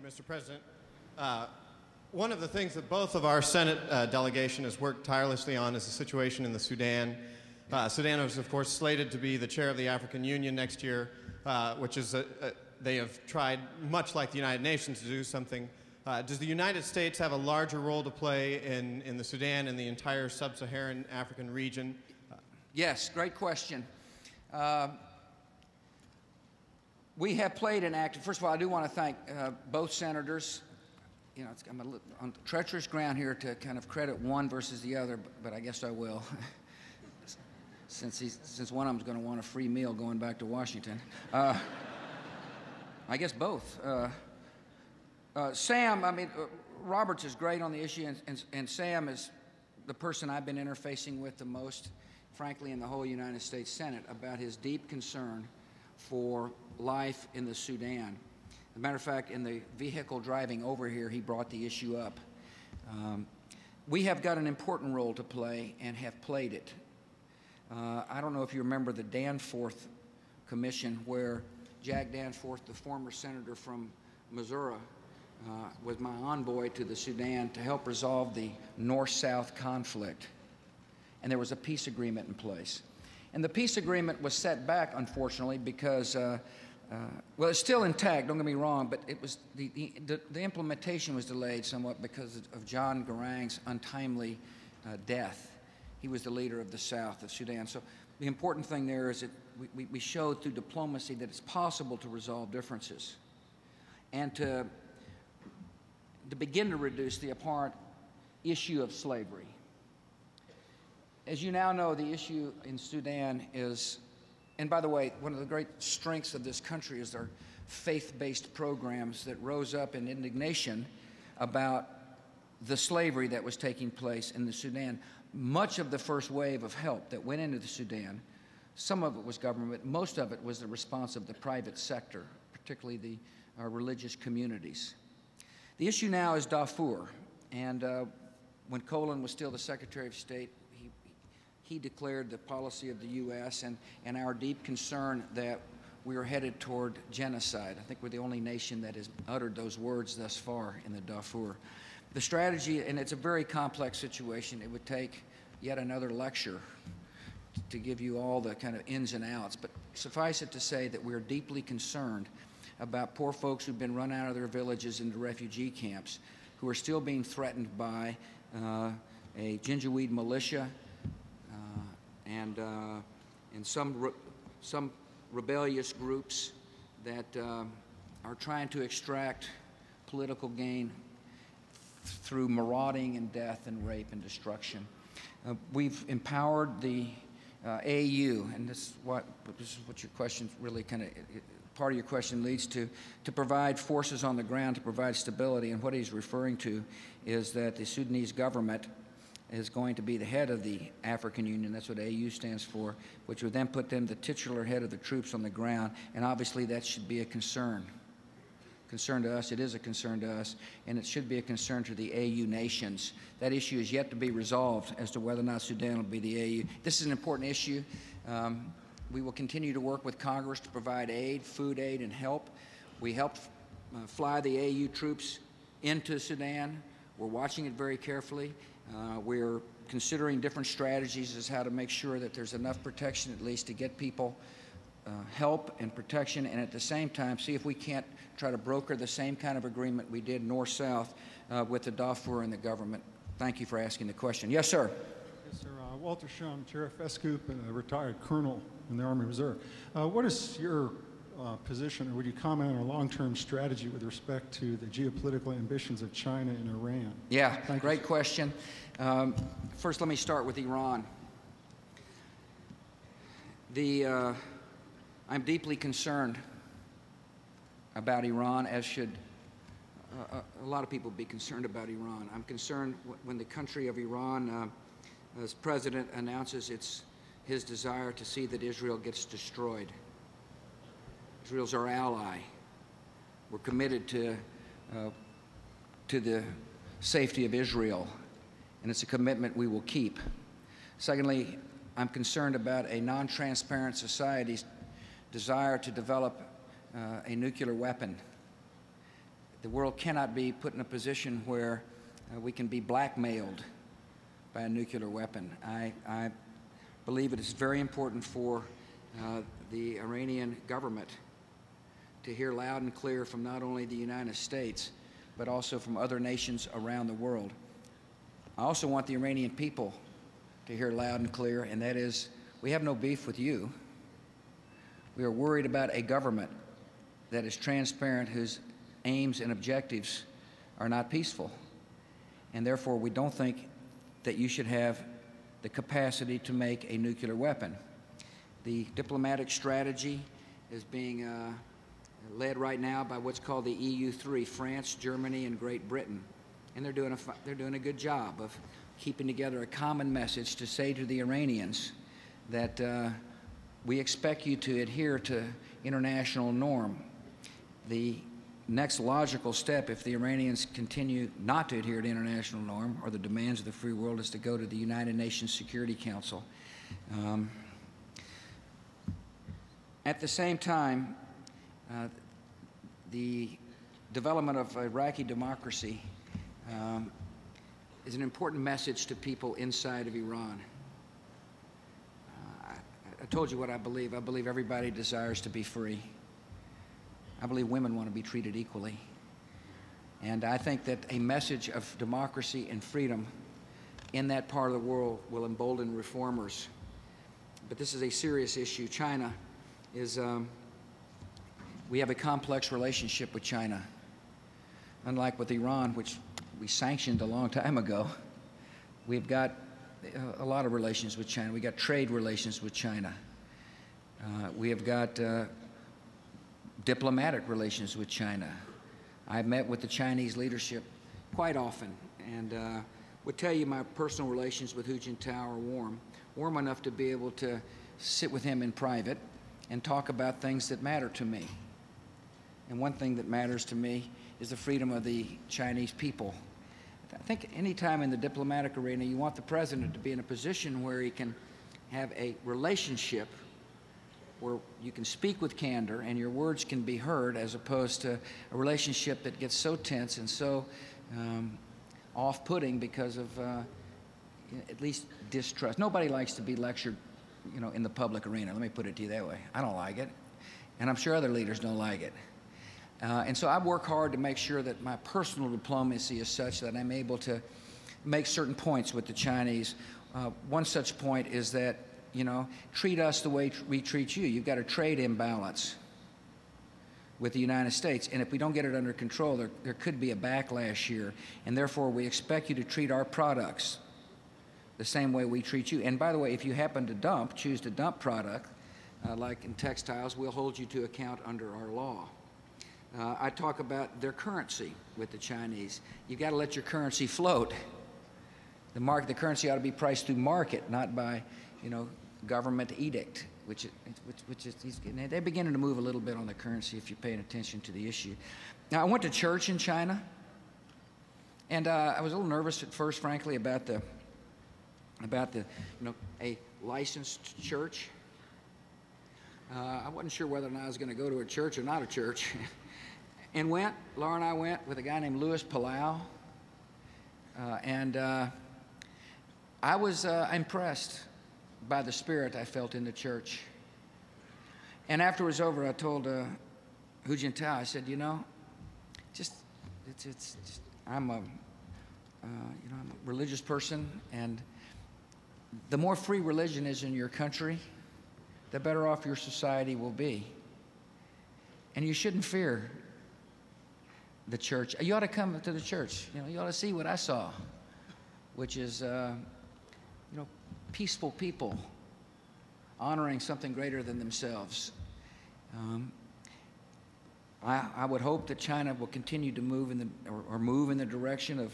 Mr. President. Uh, one of the things that both of our Senate uh, delegation has worked tirelessly on is the situation in the Sudan. Uh, Sudan is, of course, slated to be the chair of the African Union next year, uh, which is a, a, they have tried, much like the United Nations, to do something. Uh, does the United States have a larger role to play in, in the Sudan and the entire sub-Saharan African region? Yes, great question. We have played an active. First of all, I do want to thank uh, both senators. You know, it's, I'm on treacherous ground here to kind of credit one versus the other, but, but I guess I will, since since one of them's going to want a free meal going back to Washington. Uh, I guess both. Uh, Uh, Sam, I mean, uh, Roberts is great on the issue, and, and, and Sam is the person I've been interfacing with the most, frankly, in the whole United States Senate about his deep concern for life in the Sudan. As a matter of fact, in the vehicle driving over here, he brought the issue up. Um, we have got an important role to play and have played it. Uh, I don't know if you remember the Danforth Commission, where Jack Danforth, the former senator from Missouri, uh, was my envoy to the Sudan to help resolve the north south conflict. And there was a peace agreement in place. And the peace agreement was set back, unfortunately, because, uh, uh, well, it's still intact, don't get me wrong, but it was the, the, the implementation was delayed somewhat because of John Garang's untimely uh, death. He was the leader of the South of Sudan. So the important thing there is that we, we showed through diplomacy that it's possible to resolve differences and to to begin to reduce the apparent issue of slavery. As you now know, the issue in Sudan is, and by the way, one of the great strengths of this country is their faith based programs that rose up in indignation about the slavery that was taking place in the Sudan. Much of the first wave of help that went into the Sudan, some of it was government, most of it was the response of the private sector, particularly the uh, religious communities. The issue now is Darfur. And uh, when Colin was still the Secretary of State, he, declared the policy of the U.S. And, and our deep concern that we are headed toward genocide. I think we're the only nation that has uttered those words thus far in the Darfur. The strategy, and it's a very complex situation, it would take yet another lecture to give you all the kind of ins and outs, but suffice it to say that we're deeply concerned about poor folks who've been run out of their villages into refugee camps, who are still being threatened by uh, a Janjaweed militia and, uh, and some, re some rebellious groups that uh, are trying to extract political gain through marauding and death and rape and destruction. Uh, we've empowered the uh, AU, and this is what this is what your question really kind of part of your question leads to, to provide forces on the ground to provide stability. And what he's referring to is that the Sudanese government is going to be the head of the African Union. That's what AU stands for, which would then put them the titular head of the troops on the ground. And obviously, that should be a concern. Concern to us, it is a concern to us, and it should be a concern to the AU nations. That issue is yet to be resolved as to whether or not Sudan will be the AU. This is an important issue. Um, we will continue to work with Congress to provide aid, food aid, and help. We helped uh, fly the AU troops into Sudan. We're watching it very carefully. Uh, we're considering different strategies as how to make sure that there's enough protection at least to get people uh, help and protection and at the same time see if we can't try to broker the same kind of agreement we did north-south uh, with the Darfur and the government. Thank you for asking the question. Yes, sir. Yes, sir. Uh, Walter Shum, Sheriff Escoop, a retired colonel in the Army Reserve. Uh, what is your uh, position, or would you comment on a long-term strategy with respect to the geopolitical ambitions of China and Iran? Yeah, Thank great you. question. Um, first, let me start with Iran. The, uh, I'm deeply concerned about Iran, as should uh, uh, a lot of people be concerned about Iran. I'm concerned when the country of Iran, uh, as president, announces its his desire to see that Israel gets destroyed. Israel's our ally. We're committed to, uh, to the safety of Israel, and it's a commitment we will keep. Secondly, I'm concerned about a non transparent society's desire to develop uh, a nuclear weapon. The world cannot be put in a position where uh, we can be blackmailed by a nuclear weapon. I, I believe it is very important for uh, the Iranian government to hear loud and clear from not only the United States, but also from other nations around the world. I also want the Iranian people to hear loud and clear, and that is we have no beef with you. We are worried about a government that is transparent, whose aims and objectives are not peaceful. And therefore, we don't think that you should have the capacity to make a nuclear weapon. The diplomatic strategy is being uh, led right now by what's called the EU3, France, Germany, and Great Britain. And they're doing a, they're doing a good job of keeping together a common message to say to the Iranians that uh, we expect you to adhere to international norm. The next logical step, if the Iranians continue not to adhere to international norm or the demands of the free world, is to go to the United Nations Security Council. Um, at the same time, the development of Iraqi democracy um, is an important message to people inside of Iran. Uh, I, I told you what I believe. I believe everybody desires to be free. I believe women want to be treated equally. And I think that a message of democracy and freedom in that part of the world will embolden reformers. But this is a serious issue. China is, um, we have a complex relationship with China. Unlike with Iran, which we sanctioned a long time ago, we've got a, a lot of relations with China. We've got trade relations with China. Uh, we have got uh, diplomatic relations with China. I've met with the Chinese leadership quite often and uh, would tell you my personal relations with Hu Jintao are warm, warm enough to be able to sit with him in private and talk about things that matter to me. And one thing that matters to me is the freedom of the Chinese people. I think any time in the diplomatic arena, you want the president to be in a position where he can have a relationship where you can speak with candor and your words can be heard as opposed to a relationship that gets so tense and so um, off-putting because of uh, at least distrust. Nobody likes to be lectured, you know, in the public arena. Let me put it to you that way. I don't like it, and I'm sure other leaders don't like it. Uh, and so I work hard to make sure that my personal diplomacy is such that I'm able to make certain points with the Chinese. Uh, one such point is that you know, treat us the way we treat you. You've got a trade imbalance with the United States. And if we don't get it under control, there, there could be a backlash here. And therefore, we expect you to treat our products the same way we treat you. And by the way, if you happen to dump, choose to dump product, uh, like in textiles, we'll hold you to account under our law. Uh, I talk about their currency with the Chinese. You've got to let your currency float. The, market, the currency ought to be priced through market, not by, you know, government edict, which, which, which is, they're beginning to move a little bit on the currency if you're paying attention to the issue. Now, I went to church in China, and uh, I was a little nervous at first, frankly, about the, about the, you know, a licensed church. Uh, I wasn't sure whether or not I was going to go to a church or not a church. and went, Laura and I went with a guy named Luis Palau. Uh, and uh, I was uh, impressed by the Spirit I felt in the church. And after it was over, I told uh, Hu Jintao, I said, you know, just, it's, it's just, I'm a, uh, you know, I'm a religious person, and the more free religion is in your country, the better off your society will be. And you shouldn't fear the church. You ought to come to the church. You know, you ought to see what I saw, which is, uh, you know, peaceful people honoring something greater than themselves. Um, I, I, would hope that China will continue to move in the or, or, move in the direction of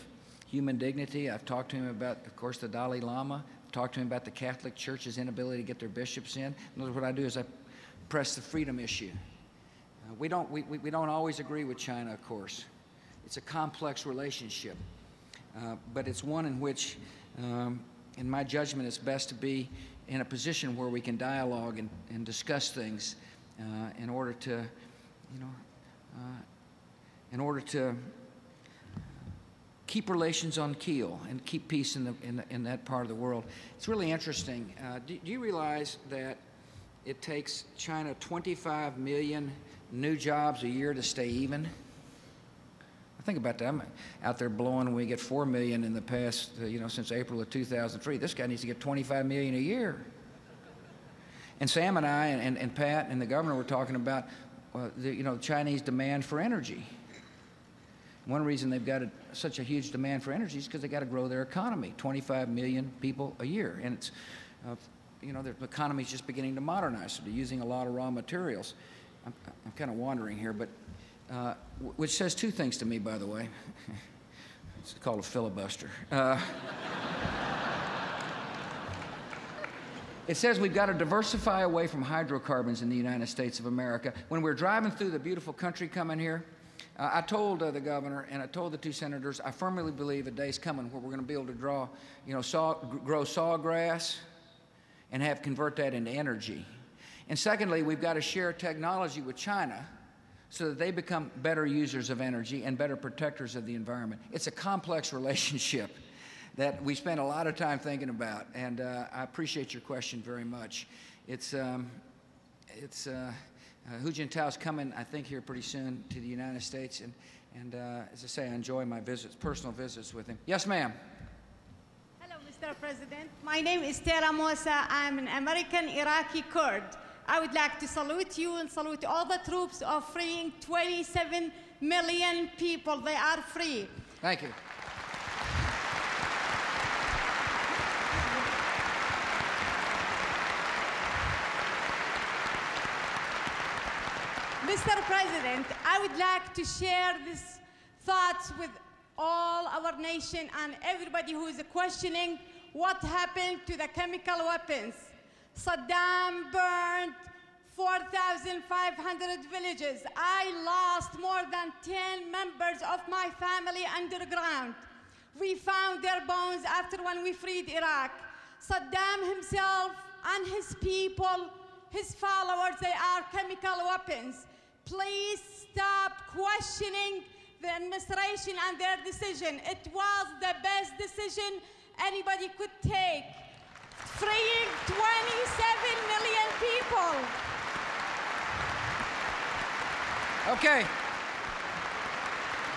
human dignity. I've talked to him about, of course, the Dalai Lama. I've talked to him about the Catholic Church's inability to get their bishops in. And what I do is I press the freedom issue. We don't we, we, we don't always agree with China, of course. It's a complex relationship, uh, but it's one in which um, in my judgment, it's best to be in a position where we can dialogue and, and discuss things uh, in order to, you know, uh, in order to keep relations on keel and keep peace in, the, in, the, in that part of the world. It's really interesting. Uh, do, do you realize that it takes China 25 million new jobs a year to stay even? I think about that. I'm out there blowing. We get four million in the past, uh, you know, since April of 2003. This guy needs to get 25 million a year. And Sam and I and, and, Pat and the governor were talking about, uh, the, you know, Chinese demand for energy. One reason they've got a, such a huge demand for energy is because they got to grow their economy. 25 million people a year, and it's, uh, you know, their economy is just beginning to modernize. So they're using a lot of raw materials. I'm, I'm kind of wandering here, but uh, which says two things to me, by the way. it's called a filibuster. Uh, It says we've got to diversify away from hydrocarbons in the United States of America. When we're driving through the beautiful country coming here, uh, I told uh, the governor and I told the two senators, I firmly believe a day's coming where we're going to be able to draw, you know, saw, grow sawgrass and have convert that into energy. And secondly, we've got to share technology with China so that they become better users of energy and better protectors of the environment. It's a complex relationship that we spend a lot of time thinking about, and uh, I appreciate your question very much. It's, um, it's uh, uh, Hu Jintao's coming, I think, here pretty soon to the United States, and, and uh, as I say, I enjoy my visits, personal visits with him. Yes, ma'am. Hello, Mr. President. My name is Tara Mosa. I'm an American Iraqi Kurd. I would like to salute you and salute all the troops of freeing 27 million people. They are free. Thank you. Mr. President, I would like to share these thoughts with all our nation and everybody who is questioning what happened to the chemical weapons. Saddam burned 4,500 villages. I lost more than 10 members of my family underground. We found their bones after when we freed Iraq. Saddam himself and his people, his followers, they are chemical weapons. Please stop questioning the administration and their decision. It was the best decision anybody could take. Freeing 27 million people. Okay.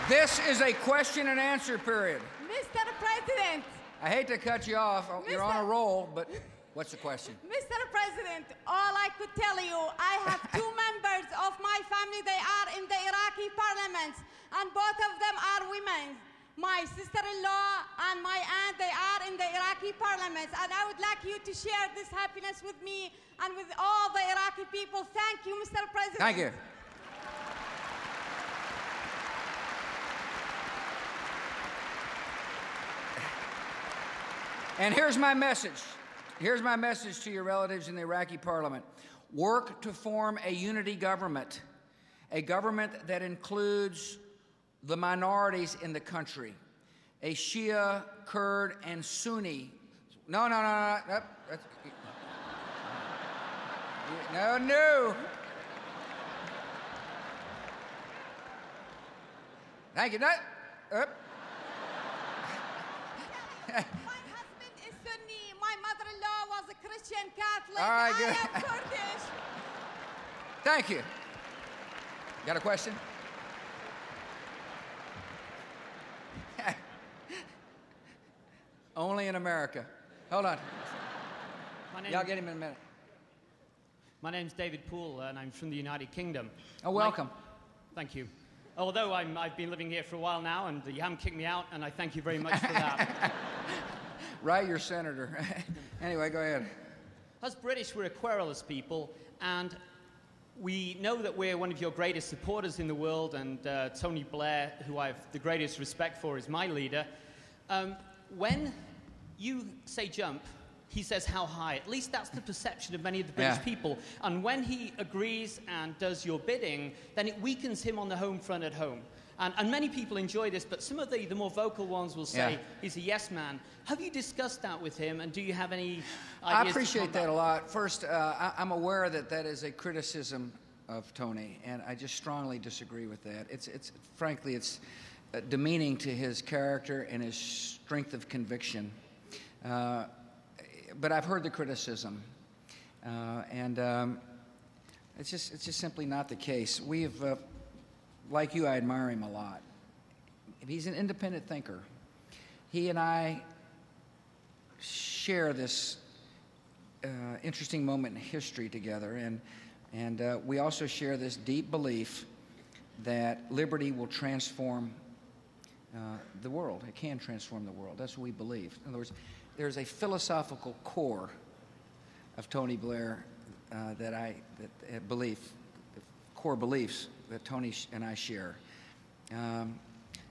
This is a question and answer period. Mr. President. I hate to cut you off. Oh, you're on a roll, but what's the question? Mr. President, all I could tell you, I have two members of my family. They are in the Iraqi parliament, and both of them are women. My sister-in-law and my aunt, they are in the Iraqi parliament, and I would like you to share this happiness with me and with all the Iraqi people. Thank you, Mr. President. Thank you. And here's my message. Here's my message to your relatives in the Iraqi parliament. Work to form a unity government, a government that includes the minorities in the country, a Shia, Kurd, and Sunni. No, no, no, no. no, no, no. Thank you. No. Up. Christian Catholic. All right, good. I am Kurdish. Thank you. Got a question? Only in America. Hold on. Y'all get him in a minute. My name's David Poole, and I'm from the United Kingdom. Oh, welcome. My, thank you. Although i have been living here for a while now, and you haven't kicked me out, and I thank you very much for that. right, your senator. anyway, go ahead. As British, we're a querulous people, and we know that we're one of your greatest supporters in the world, and uh, Tony Blair, who I have the greatest respect for, is my leader. Um, when you say jump, he says how high. At least that's the perception of many of the British Yeah. people. And when he agrees and does your bidding, then it weakens him on the home front at home. And, and many people enjoy this, but some of the, the more vocal ones will say Yeah. he's a yes man. Have you discussed that with him, and do you have any I appreciate that a lot. First, uh, I, I'm aware that that is a criticism of Tony, and I just strongly disagree with that. It's, it's frankly, it's uh, demeaning to his character and his strength of conviction. Uh, but I've heard the criticism, uh, and um, it's just it's just simply not the case. We've, uh, like you, I admire him a lot. He's an independent thinker. He and I share this uh, interesting moment in history together, and and uh, we also share this deep belief that liberty will transform uh, the world. It can transform the world. That's what we believe. In other words, there's a philosophical core of Tony Blair uh, that I that, uh, belief, core beliefs that Tony and I share. Um,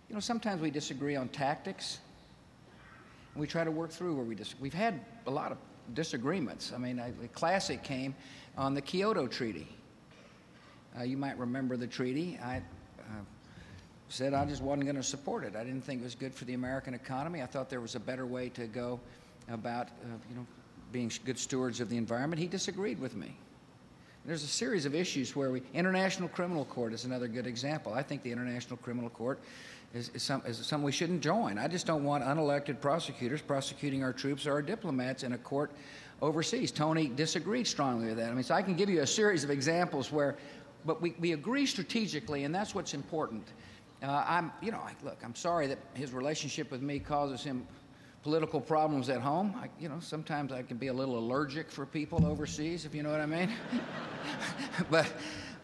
you know, sometimes we disagree on tactics. And we try to work through where we dis- we've had a lot of disagreements. I mean, I, the classic came on the Kyoto Treaty. Uh, you might remember the treaty. I uh, said I just wasn't going to support it. I didn't think it was good for the American economy. I thought there was a better way to go about, uh, you know, being good stewards of the environment. He disagreed with me. There's a series of issues where we, International Criminal Court is another good example. I think the International Criminal Court is, is, some, is something we shouldn't join. I just don't want unelected prosecutors prosecuting our troops or our diplomats in a court overseas. Tony disagreed strongly with that. I mean, so I can give you a series of examples where, but we, we agree strategically, and that's what's important. Uh, I'm, you know, I, look, I'm sorry that his relationship with me causes him political problems at home. I, you know, sometimes I can be a little allergic for people overseas, if you know what I mean. but,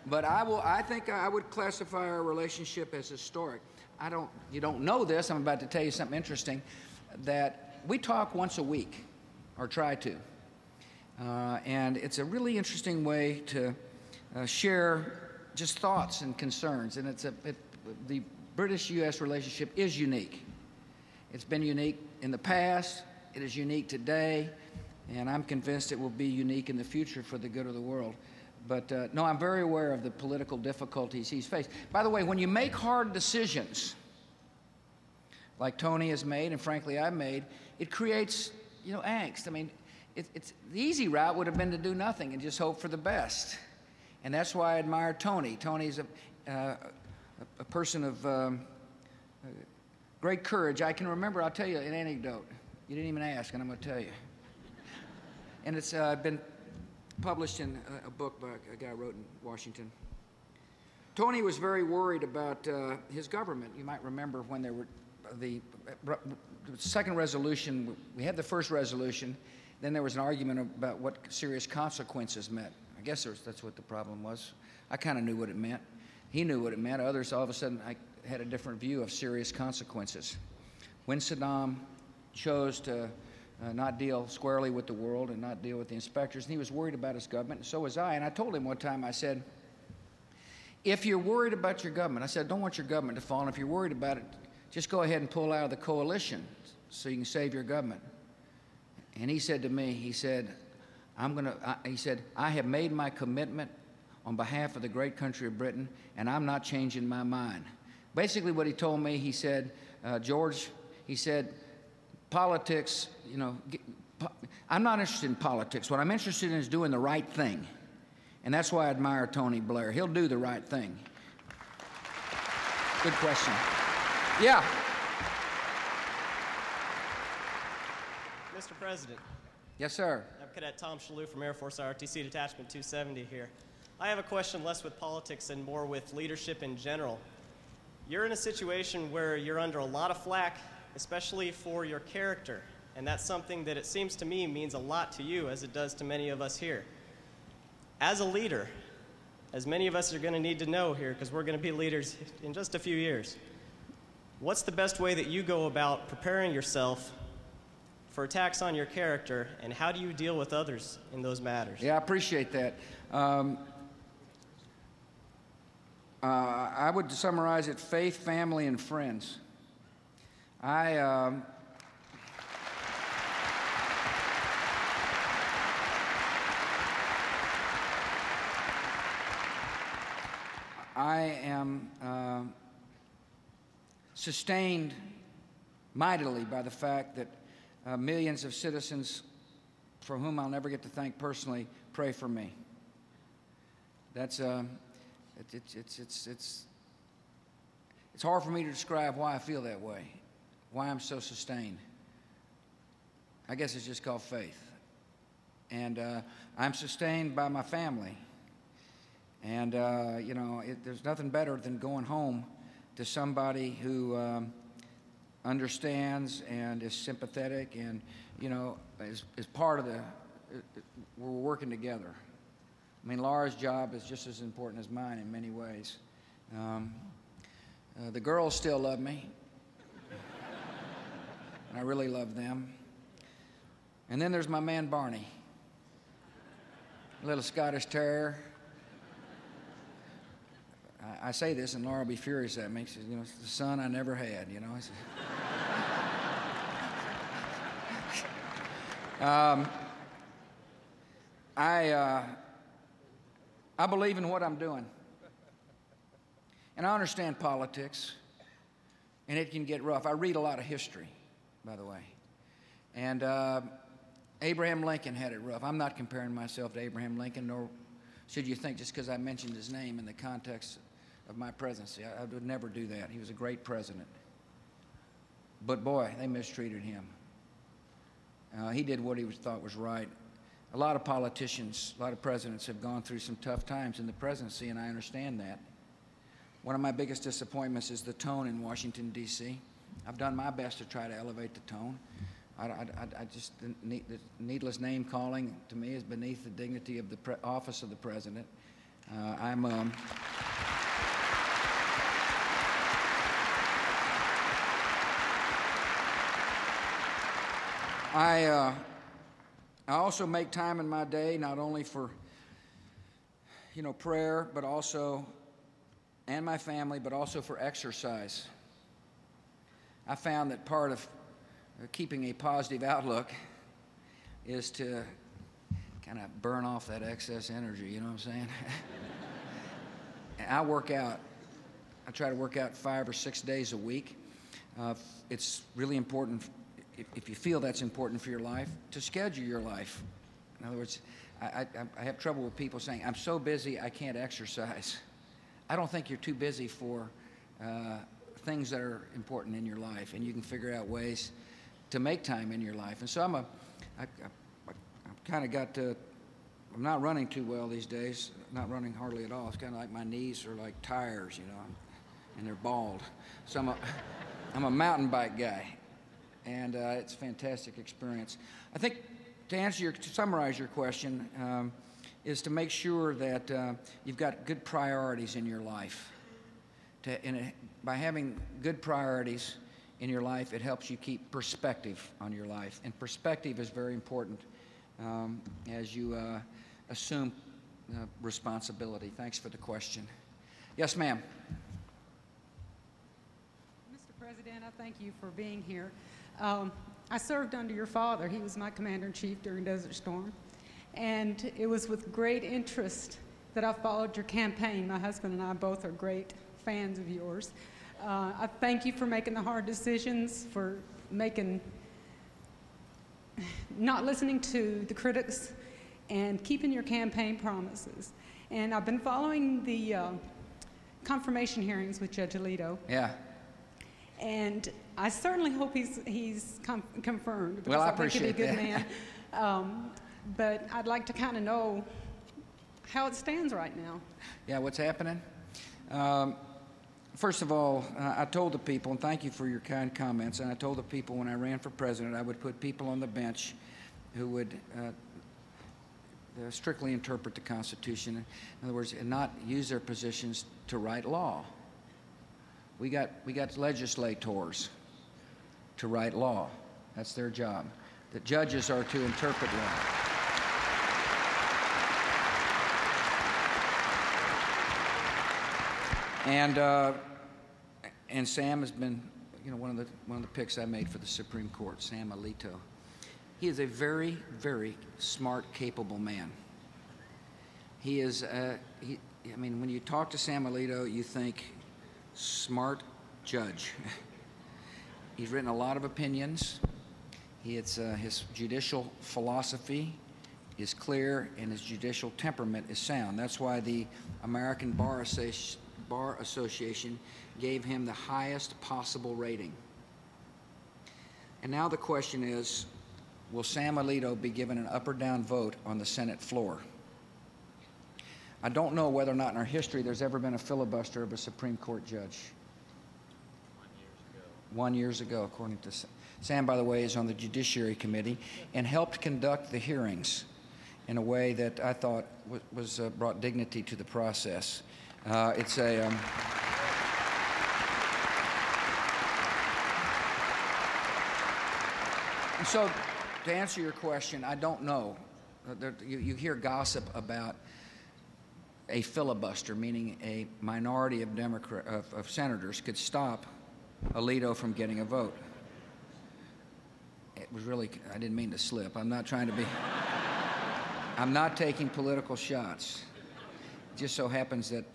but I will. I think I would classify our relationship as historic. I don't. You don't know this. I'm about to tell you something interesting. That we talk once a week, or try to, uh, and it's a really interesting way to uh, share just thoughts and concerns. And it's a. It, the British-U.S. relationship is unique. It's been unique in the past, it is unique today, and I'm convinced it will be unique in the future for the good of the world. But uh, no, I'm very aware of the political difficulties he's faced. By the way, when you make hard decisions, like Tony has made, and frankly I've made, it creates, you know, angst. I mean, it, it's the easy route would have been to do nothing and just hope for the best, and that's why I admire Tony. Tony's a, uh, a person of um, great courage. I can remember, I'll tell you an anecdote. You didn't even ask, and I'm going to tell you. And it's uh, been published in a, a, book by a guy wrote in Washington. Tony was very worried about uh, his government. You might remember when there were the, uh, the second resolution, we had the first resolution, then there was an argument about what serious consequences meant. I guess was, that's what the problem was. I kind of knew what it meant. He knew what it meant. Others, all of a sudden, I had a different view of serious consequences. When Saddam chose to uh, not deal squarely with the world and not deal with the inspectors, and he was worried about his government, and so was I. And I told him one time, I said, if you're worried about your government, I said, don't want your government to fall, and if you're worried about it, just go ahead and pull out of the coalition so you can save your government. And he said to me, he said, I'm going to, he said, I have made my commitment on behalf of the great country of Britain, and I'm not changing my mind. Basically, what he told me, he said, uh, George, he said, politics, you know, I'm not interested in politics. What I'm interested in is doing the right thing. And that's why I admire Tony Blair. He'll do the right thing. Good question. Yeah. Mr. President. Yes, sir. I'm Cadet Tom Shalou from Air Force ROTC Detachment 270 here. I have a question less with politics and more with leadership in general. You're in a situation where you're under a lot of flack, especially for your character, and that's something that it seems to me means a lot to you as it does to many of us here. As a leader, as many of us are going to need to know here because we're going to be leaders in just a few years, what's the best way that you go about preparing yourself for attacks on your character, and how do you deal with others in those matters? Yeah, I appreciate that. Um, uh, I would summarize it faith, family, and friends. I. Um, I am uh, sustained mightily by the fact that uh, millions of citizens for whom I'll never get to thank personally pray for me. That's uh, it, it's it's it's it's it's hard for me to describe why I feel that way, why I'm so sustained. I guess it's just called faith, and uh, I'm sustained by my family. And uh, you know, it, there's nothing better than going home to somebody who. Um, understands and is sympathetic and, you know, is, is part of the, we're working together. I mean, Laura's job is just as important as mine in many ways. Um, uh, the girls still love me, and I really love them. And then there's my man Barney, a little Scottish Terrier. I, I say this, and Laura will be furious at me. She says, you know, it's the son I never had, you know. Um, I, uh, I believe in what I'm doing. And I understand politics, and it can get rough. I read a lot of history, by the way. And uh, Abraham Lincoln had it rough. I'm not comparing myself to Abraham Lincoln, nor should you think just because I mentioned his name in the context of my presidency. I, I would never do that. He was a great president. But boy, they mistreated him. Uh, he did what he was, thought was right. A lot of politicians, a lot of presidents have gone through some tough times in the presidency, and I understand that. One of my biggest disappointments is the tone in Washington, D.C. I've done my best to try to elevate the tone. I, I, I just, the, the, needless name calling to me is beneath the dignity of the office of the president. Uh, I'm. Um, I, uh, I also make time in my day not only for, you know, prayer, but also, and my family, but also for exercise. I found that part of keeping a positive outlook is to kind of burn off that excess energy, you know what I'm saying? I work out. I try to work out five or six days a week. Uh, it's really important if, if you feel that's important for your life, to schedule your life. In other words, I, I, I have trouble with people saying, I'm so busy I can't exercise. I don't think you're too busy for uh, things that are important in your life, and you can figure out ways to make time in your life. And so I'm a, I, I, I've kind of got to, I'm not running too well these days, not running hardly at all. It's kind of like my knees are like tires, you know, and they're bald. So I'm a, I'm a mountain bike guy and uh, it's a fantastic experience. I think to answer your, to summarize your question, um, is to make sure that uh, you've got good priorities in your life. To, by having good priorities in your life, it helps you keep perspective on your life, and perspective is very important um, as you uh, assume uh, responsibility. Thanks for the question. Yes, ma'am. Mr. President, I thank you for being here. Um, I served under your father. He was my commander in chief during Desert Storm. And it was with great interest that I followed your campaign. My husband and I both are great fans of yours. Uh, I thank you for making the hard decisions, for making, not listening to the critics, and keeping your campaign promises. And I've been following the uh, confirmation hearings with Judge Alito. Yeah. And I certainly hope he's, he's com- confirmed. Well, I, I appreciate think he'd that. be a good man. um, but I'd like to kind of know how it stands right now. Yeah, what's happening? Um, first of all, uh, I told the people, and thank you for your kind comments, and I told the people when I ran for president I would put people on the bench who would uh, uh strictly interpret the Constitution. In other words, and not use their positions to write law. We got, we got legislators to write law. That's their job. The judges are to interpret law. And, uh, and Sam has been, you know, one of, the, one of the picks I made for the Supreme Court, Sam Alito. He is a very, very smart, capable man. He is, uh, he, I mean, when you talk to Sam Alito, you think smart judge. He's written a lot of opinions. He, it's, uh, his judicial philosophy is clear and his judicial temperament is sound. That's why the American Bar, Associ Bar Association gave him the highest possible rating. And now the question is, will Sam Alito be given an up or down vote on the Senate floor? I don't know whether or not in our history there's ever been a filibuster of a Supreme Court judge. One years ago. According to Sam, by the way, is on the Judiciary Committee and helped conduct the hearings in a way that I thought was uh, brought dignity to the process. Uh, it's a. Um, so, to answer your question, I don't know. Uh, there, you, you hear gossip about a filibuster, meaning a minority of, Democrat, of, of senators could stop Alito from getting a vote. It was really, I didn't mean to slip. I'm not trying to be, I'm not taking political shots. It just so happens that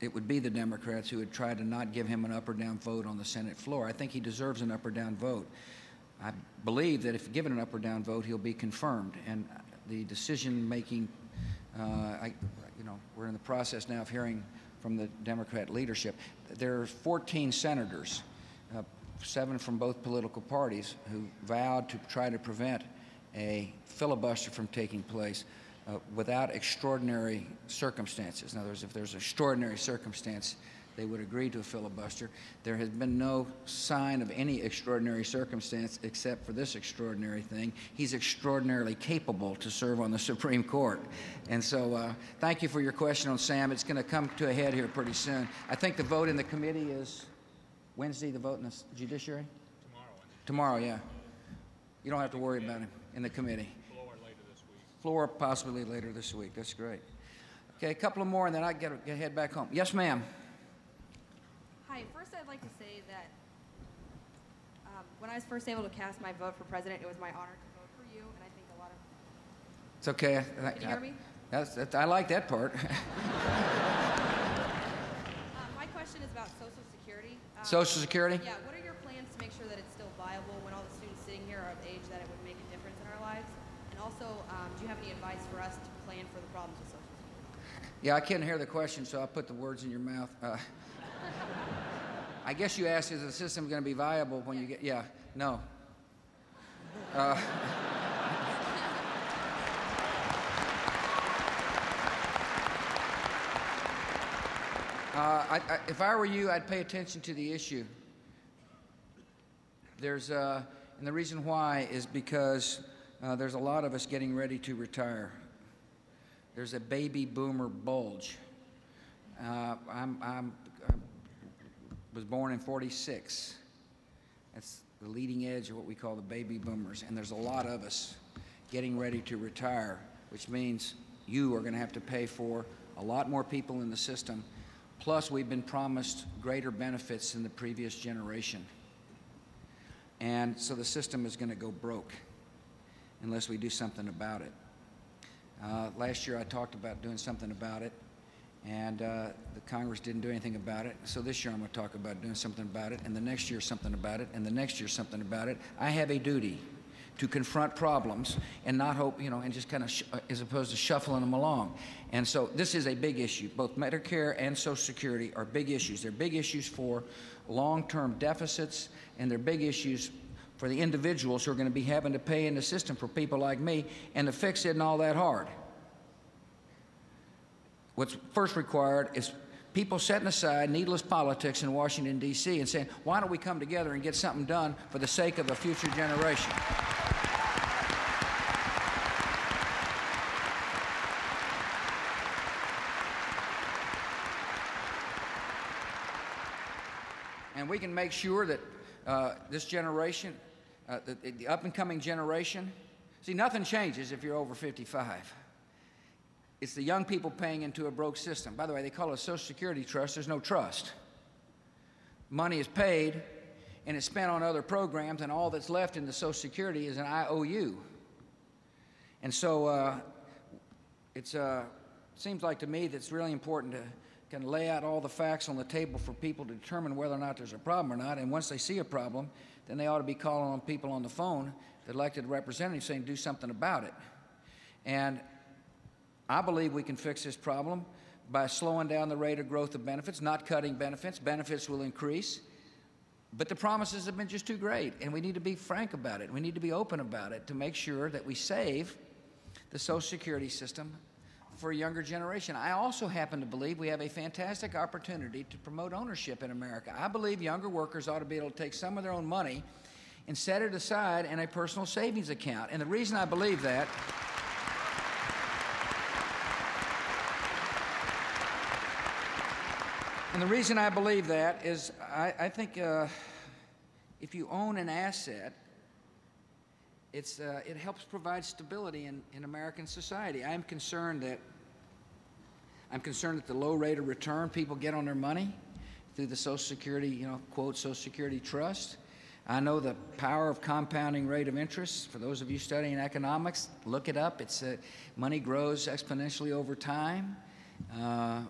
it would be the Democrats who would try to not give him an up or down vote on the Senate floor. I think he deserves an up or down vote. I believe that if given an up or down vote, he'll be confirmed. And the decision making, uh, I, you know, we're in the process now of hearing from the Democrat leadership. There are 14 senators, seven from both political parties, who vowed to try to prevent a filibuster from taking place uh, without extraordinary circumstances. In other words, if there's extraordinary circumstance, they would agree to a filibuster. There has been no sign of any extraordinary circumstance except for this extraordinary thing. He's extraordinarily capable to serve on the Supreme Court. And so, uh, thank you for your question on Sam. It's going to come to a head here pretty soon. I think the vote in the committee is Wednesday, the vote in the Judiciary? Tomorrow. Tomorrow, yeah. You don't have to worry about it in the committee. Floor later this week. Floor possibly later this week. That's great. Okay, a couple of more, and then I get, get head back home. Yes, ma'am. Hi, first I'd like to say that um, when I was first able to cast my vote for president, it was my honor to vote for you, and I think a lot of. It's okay. I, Can you hear me? That's, that's, I like that part. um, my question is about Social Security. Um, Social Security? Yeah. What are your plans to make sure that it's still viable when all the students sitting here are of age that it would make a difference in our lives? And also, um, do you have any advice for us to plan for the problems with Social Security? Yeah, I couldn't hear the question, so I'll put the words in your mouth. Uh, I guess you asked, is the system going to be viable when you get, yeah, no. Uh, I, I, if I were you, I'd pay attention to the issue. There's, uh, and the reason why is because uh, there's a lot of us getting ready to retire. There's a baby boomer bulge. Uh, I'm, I'm, I was born in 46. That's the leading edge of what we call the baby boomers. And there's a lot of us getting ready to retire, which means you are going to have to pay for a lot more people in the system Plus, we've been promised greater benefits than the previous generation. And so the system is going to go broke unless we do something about it. Uh, last year I talked about doing something about it, and uh, the Congress didn't do anything about it. So this year I'm going to talk about doing something about it, and the next year something about it, and the next year something about it. I have a duty to confront problems and not hope, you know, and just kind of, uh, as opposed to shuffling them along. And so this is a big issue. Both Medicare and Social Security are big issues. They're big issues for long term deficits, and they're big issues for the individuals who are going to be having to pay in the system for people like me, and to fix it isn't all that hard. What's first required is people setting aside needless politics in Washington, D.C., and saying, why don't we come together and get something done for the sake of a future generation? and we can make sure that uh, this generation, uh, the, the up and coming generation, see, nothing changes if you're over 55. It's the young people paying into a broke system. By the way, they call it a Social Security trust. There's no trust. Money is paid and it's spent on other programs, and all that's left in the Social Security is an IOU. And so uh, it uh, seems like to me that it's really important to can lay out all the facts on the table for people to determine whether or not there's a problem or not. And once they see a problem, then they ought to be calling on people on the phone, the elected representatives, saying, do something about it. And I believe we can fix this problem by slowing down the rate of growth of benefits, not cutting benefits. Benefits will increase. But the promises have been just too great, and we need to be frank about it. We need to be open about it to make sure that we save the Social Security system for a younger generation. I also happen to believe we have a fantastic opportunity to promote ownership in America. I believe younger workers ought to be able to take some of their own money and set it aside in a personal savings account. And the reason I believe that And the reason I believe that is I, I think uh, if you own an asset, it's, uh, it helps provide stability in, in American society. I'm concerned that I'm concerned at the low rate of return people get on their money through the Social Security, you know, quote, Social Security trust. I know the power of compounding rate of interest. For those of you studying economics, look it up. It's uh, money grows exponentially over time. Uh,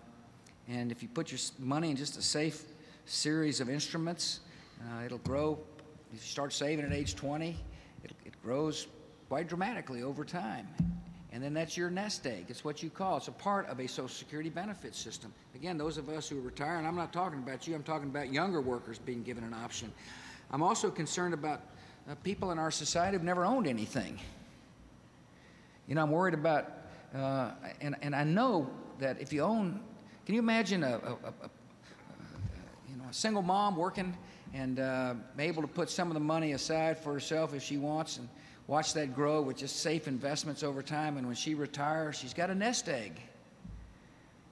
and if you put your money in just a safe series of instruments, uh, it'll grow. If you start saving at age 20, it, it grows quite dramatically over time. And then that's your nest egg. It's what you call. It's a part of a Social Security benefit system. Again, those of us who retire, and I'm not talking about you, I'm talking about younger workers being given an option. I'm also concerned about uh, people in our society who've never owned anything. You know, I'm worried about, uh, and, and I know that if you own, can you imagine a, a, a, you know, a single mom working and uh, able to put some of the money aside for herself if she wants and watch that grow with just safe investments over time. And when she retires, she's got a nest egg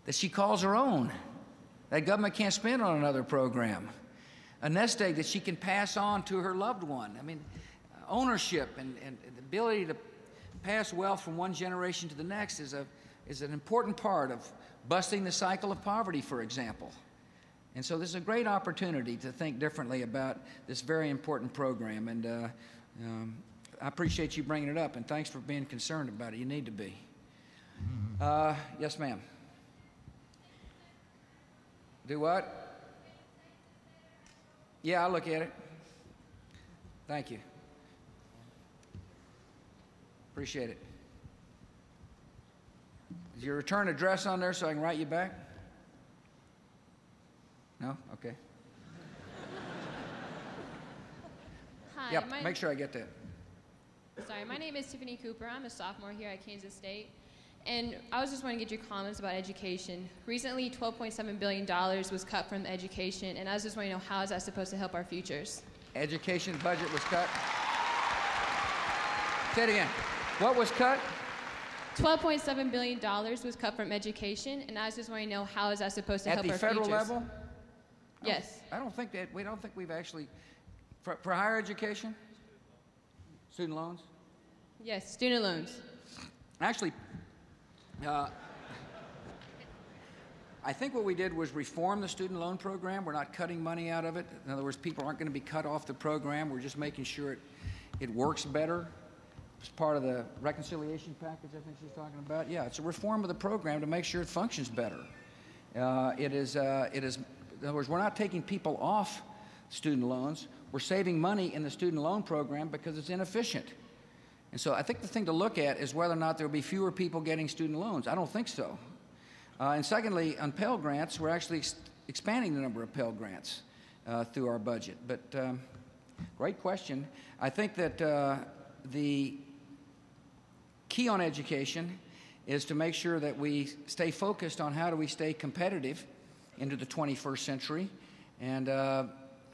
that she calls her own. That government can't spend on another program. A nest egg that she can pass on to her loved one. I mean, ownership and, and the ability to pass wealth from one generation to the next is, a, is an important part of busting the cycle of poverty, for example. And so this is a great opportunity to think differently about this very important program. And uh, um, I appreciate you bringing it up, and thanks for being concerned about it. You need to be. Uh, yes, ma'am. Do what? Yeah, I'll look at it. Thank you. Appreciate it. Is your return address on there so I can write you back? No? Okay. Hi. Yep, my, make sure I get that. Sorry, my name is Tiffany Cooper. I'm a sophomore here at Kansas State. And I was just wanting to get your comments about education. Recently, $12.7 billion was cut from education, and I was just wanting to know how is that supposed to help our futures? Education budget was cut. Say it again. What was cut? $12.7 billion was cut from education, and I was just wanting to know how is that supposed to At help the our federal futures? level? Yes. I don't think that, we don't think we've actually, for, for higher education? Student loans? Yes, student loans. Actually, uh, I think what we did was reform the student loan program. We're not cutting money out of it. In other words, people aren't going to be cut off the program. We're just making sure it, it works better. It's part of the reconciliation package I think she's talking about. Yeah, it's a reform of the program to make sure it functions better. Uh, it is, uh, it is, in other words, we're not taking people off student loans. We're saving money in the student loan program because it's inefficient. And so I think the thing to look at is whether or not there will be fewer people getting student loans. I don't think so. Uh, and secondly, on Pell Grants, we're actually ex- expanding the number of Pell Grants uh, through our budget. But um, great question. I think that uh, the key on education is to make sure that we stay focused on how do we stay competitive into the 21st century. And uh,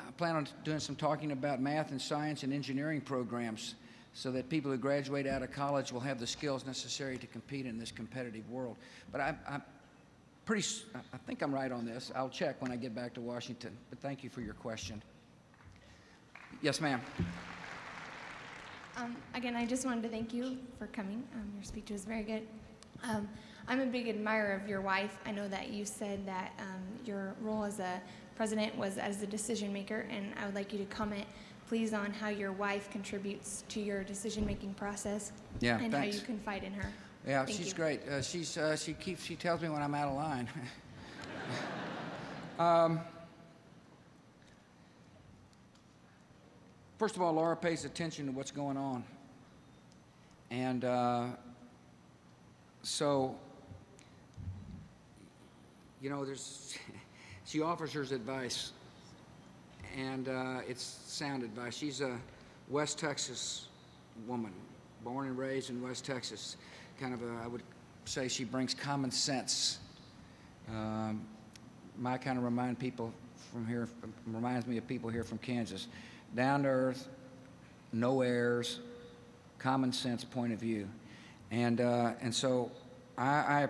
I plan on doing some talking about math and science and engineering programs so that people who graduate out of college will have the skills necessary to compete in this competitive world. But I, I'm pretty, I think I'm right on this. I'll check when I get back to Washington. But thank you for your question. Yes, ma'am. Um, again, I just wanted to thank you for coming. Um, your speech was very good. Um, I'm a big admirer of your wife. I know that you said that um, your role as a president was as a decision maker, and I would like you to comment, please, on how your wife contributes to your decision making process Yeah, and thanks. how you confide in her. Yeah, Thank she's you. great. Uh, she's, uh, she keeps, she tells me when I'm out of line. first of all, Laura pays attention to what's going on. And uh, so, you know, there's, she offers her advice, and uh, it's sound advice. She's a West Texas woman, born and raised in West Texas. Kind of a, I would say she brings common sense. Um, my kind of remind people from here, reminds me of people here from Kansas. Down to earth, no airs, common sense point of view. And, uh, and so I, I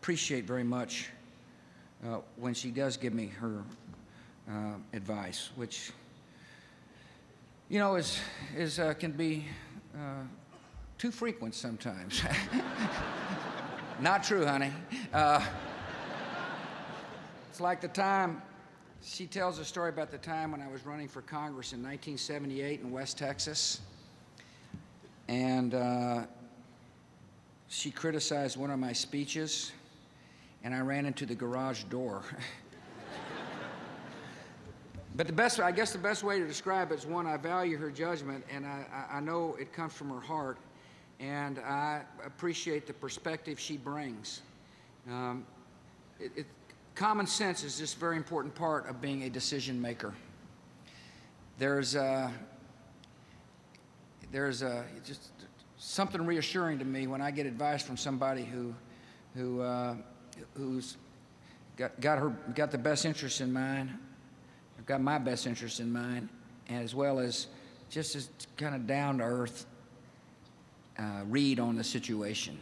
appreciate very much uh, when she does give me her uh, advice, which, you know, is, is, uh, can be uh, too frequent sometimes. Not true, honey. Uh, It's like the time she tells a story about the time when I was running for Congress in 1978 in West Texas. And uh, she criticized one of my speeches, and I ran into the garage door. but the best, I guess the best way to describe it is one, I value her judgment, and I, I know it comes from her heart, and I appreciate the perspective she brings. Um, it, it, common sense is just a very important part of being a decision maker. There's uh, there's uh, just something reassuring to me when I get advice from somebody who who uh, who's got, got her got the best interest in mind, got my best interest in mind, as well as just as kind of down to earth uh, read on the situation.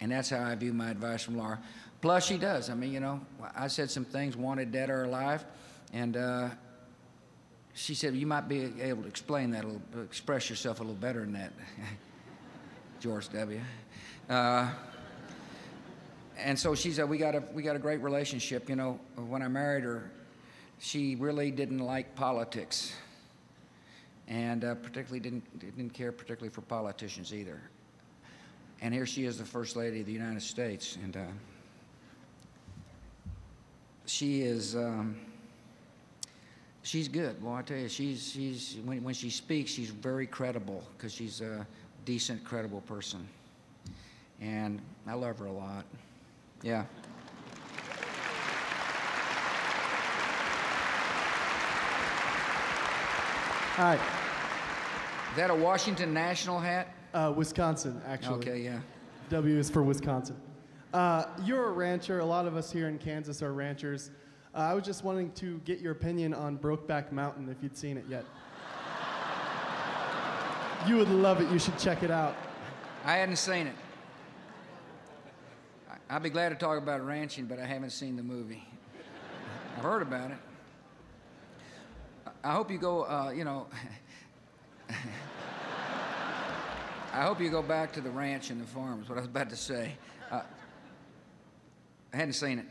And that's how I view my advice from Laura. Plus, she does. I mean, you know, I said some things, wanted dead or alive, and uh, she said, You might be able to explain that, a little, express yourself a little better than that, George W. Uh, and so she said, we got, a, we got a great relationship. You know, when I married her, she really didn't like politics, and uh, particularly didn't, didn't care particularly for politicians either. And here she is, the First Lady of the United States. And uh, she is, um, she's good. Well, I tell you, she's, she's when, when she speaks, she's very credible because she's a decent, credible person. And I love her a lot. Yeah. All right. Is that a Washington National hat? Uh, Wisconsin, actually. Okay, yeah. W is for Wisconsin. Uh, you're a rancher. A lot of us here in Kansas are ranchers. Uh, I was just wanting to get your opinion on Brokeback Mountain if you'd seen it yet. you would love it. You should check it out. I hadn't seen it. I'd be glad to talk about ranching, but I haven't seen the movie. I've heard about it. I hope you go, uh, you know, I hope you go back to the ranch and the farm, is what I was about to say. I hadn't seen it.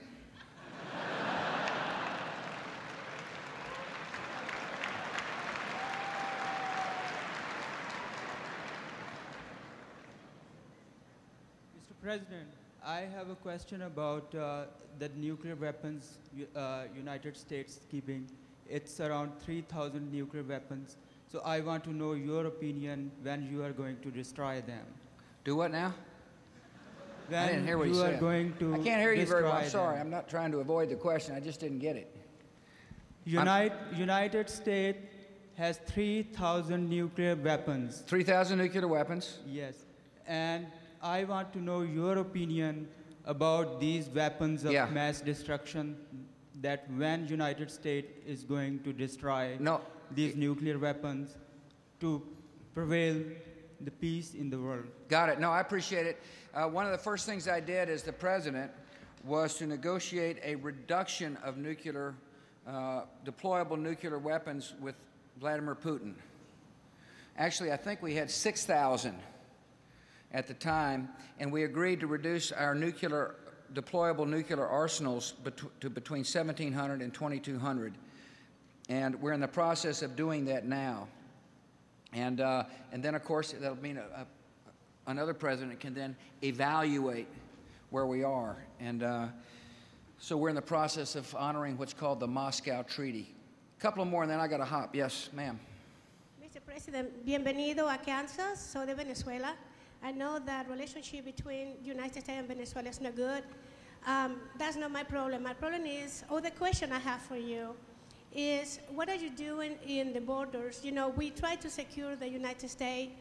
Mr. President, I have a question about uh, the nuclear weapons uh, United States keeping. It's around 3,000 nuclear weapons. So I want to know your opinion when you are going to destroy them. Do what now? When I didn't hear what you you are said. going to I can't hear you very well. I'm sorry. them. I'm not trying to avoid the question. I just didn't get it. Unite, United States has 3,000 nuclear weapons. 3,000 nuclear weapons? Yes. And I want to know your opinion about these weapons of Yeah. mass destruction that when United States is going to destroy No. these nuclear weapons to prevail the peace in the world. Got it. No, I appreciate it. Uh, one of the first things I did as the president was to negotiate a reduction of nuclear, uh, deployable nuclear weapons with Vladimir Putin. Actually, I think we had 6,000 at the time, and we agreed to reduce our nuclear, deployable nuclear arsenals bet- to between 1,700 and 2,200. And we're in the process of doing that now. And, uh, and then, of course, that'll mean a, a, another president can then evaluate where we are. And uh, so we're in the process of honoring what's called the Moscow Treaty. A couple more, and then I got to hop. Yes, ma'am. Mr. President, bienvenido a Kansas. Soy de Venezuela. I know that relationship between United States and Venezuela is not good. Um, that's not my problem. My problem is, oh, the question I have for you is, what are you doing in the borders? You know, we try to secure the United States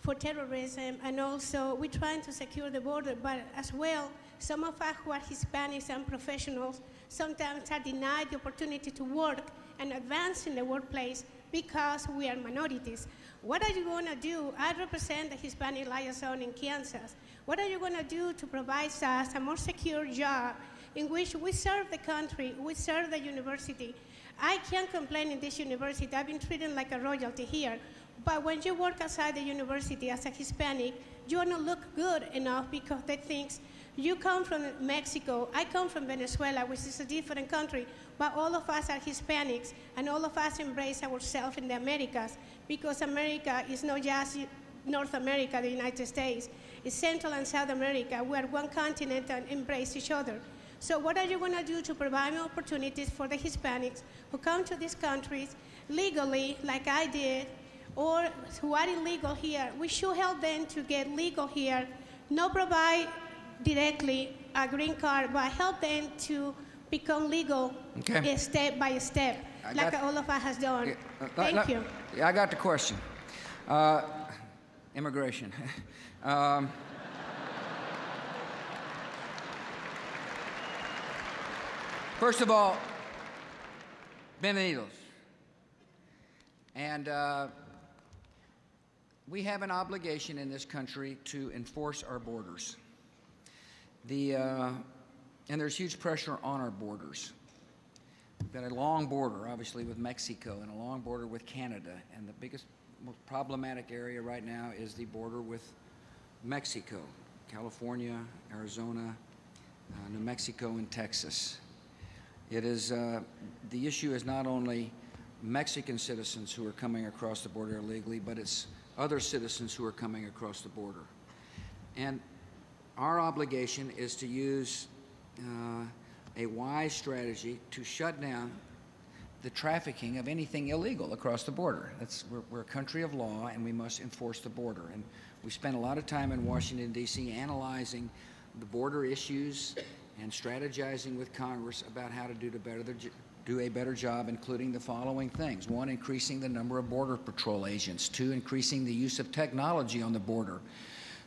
for terrorism, and also we're trying to secure the border, but as well, some of us who are Hispanics and professionals sometimes are denied the opportunity to work and advance in the workplace because we are minorities. What are you going to do? I represent the Hispanic liaison in Kansas. What are you going to do to provide us a more secure job in which we serve the country, we serve the university? I can't complain in this university. I've been treated like a royalty here. But when you work outside the university as a Hispanic, you don't look good enough because they think You come from Mexico, I come from Venezuela, which is a different country, but all of us are Hispanics, and all of us embrace ourselves in the Americas because America is not just North America, the United States. It's Central and South America. We are one continent and embrace each other. So what are you going to do to provide opportunities for the Hispanics who come to these countries legally, like I did, or who are illegal here? We should help them to get legal here, not provide directly a green card, but help them to become legal Okay. uh, step by step, I like all of us has done. Uh, Thank let- you. Yeah, I got the question. Uh, immigration. um, first of all, bienvenidos. And uh, we have an obligation in this country to enforce our borders. The, uh, and there's huge pressure on our borders. We've got a long border, obviously, with Mexico and a long border with Canada. And the biggest, most problematic area right now is the border with Mexico, California, Arizona, uh, New Mexico, and Texas. It is, uh, the issue is not only Mexican citizens who are coming across the border illegally, but it's other citizens who are coming across the border. And our obligation is to use uh, a wise strategy to shut down the trafficking of anything illegal across the border. That's, we're, we're a country of law, and we must enforce the border. And we spent a lot of time in Washington, D.C., analyzing the border issues and strategizing with Congress about how to do, better do a better job, including the following things. One, increasing the number of Border Patrol agents. Two, increasing the use of technology on the border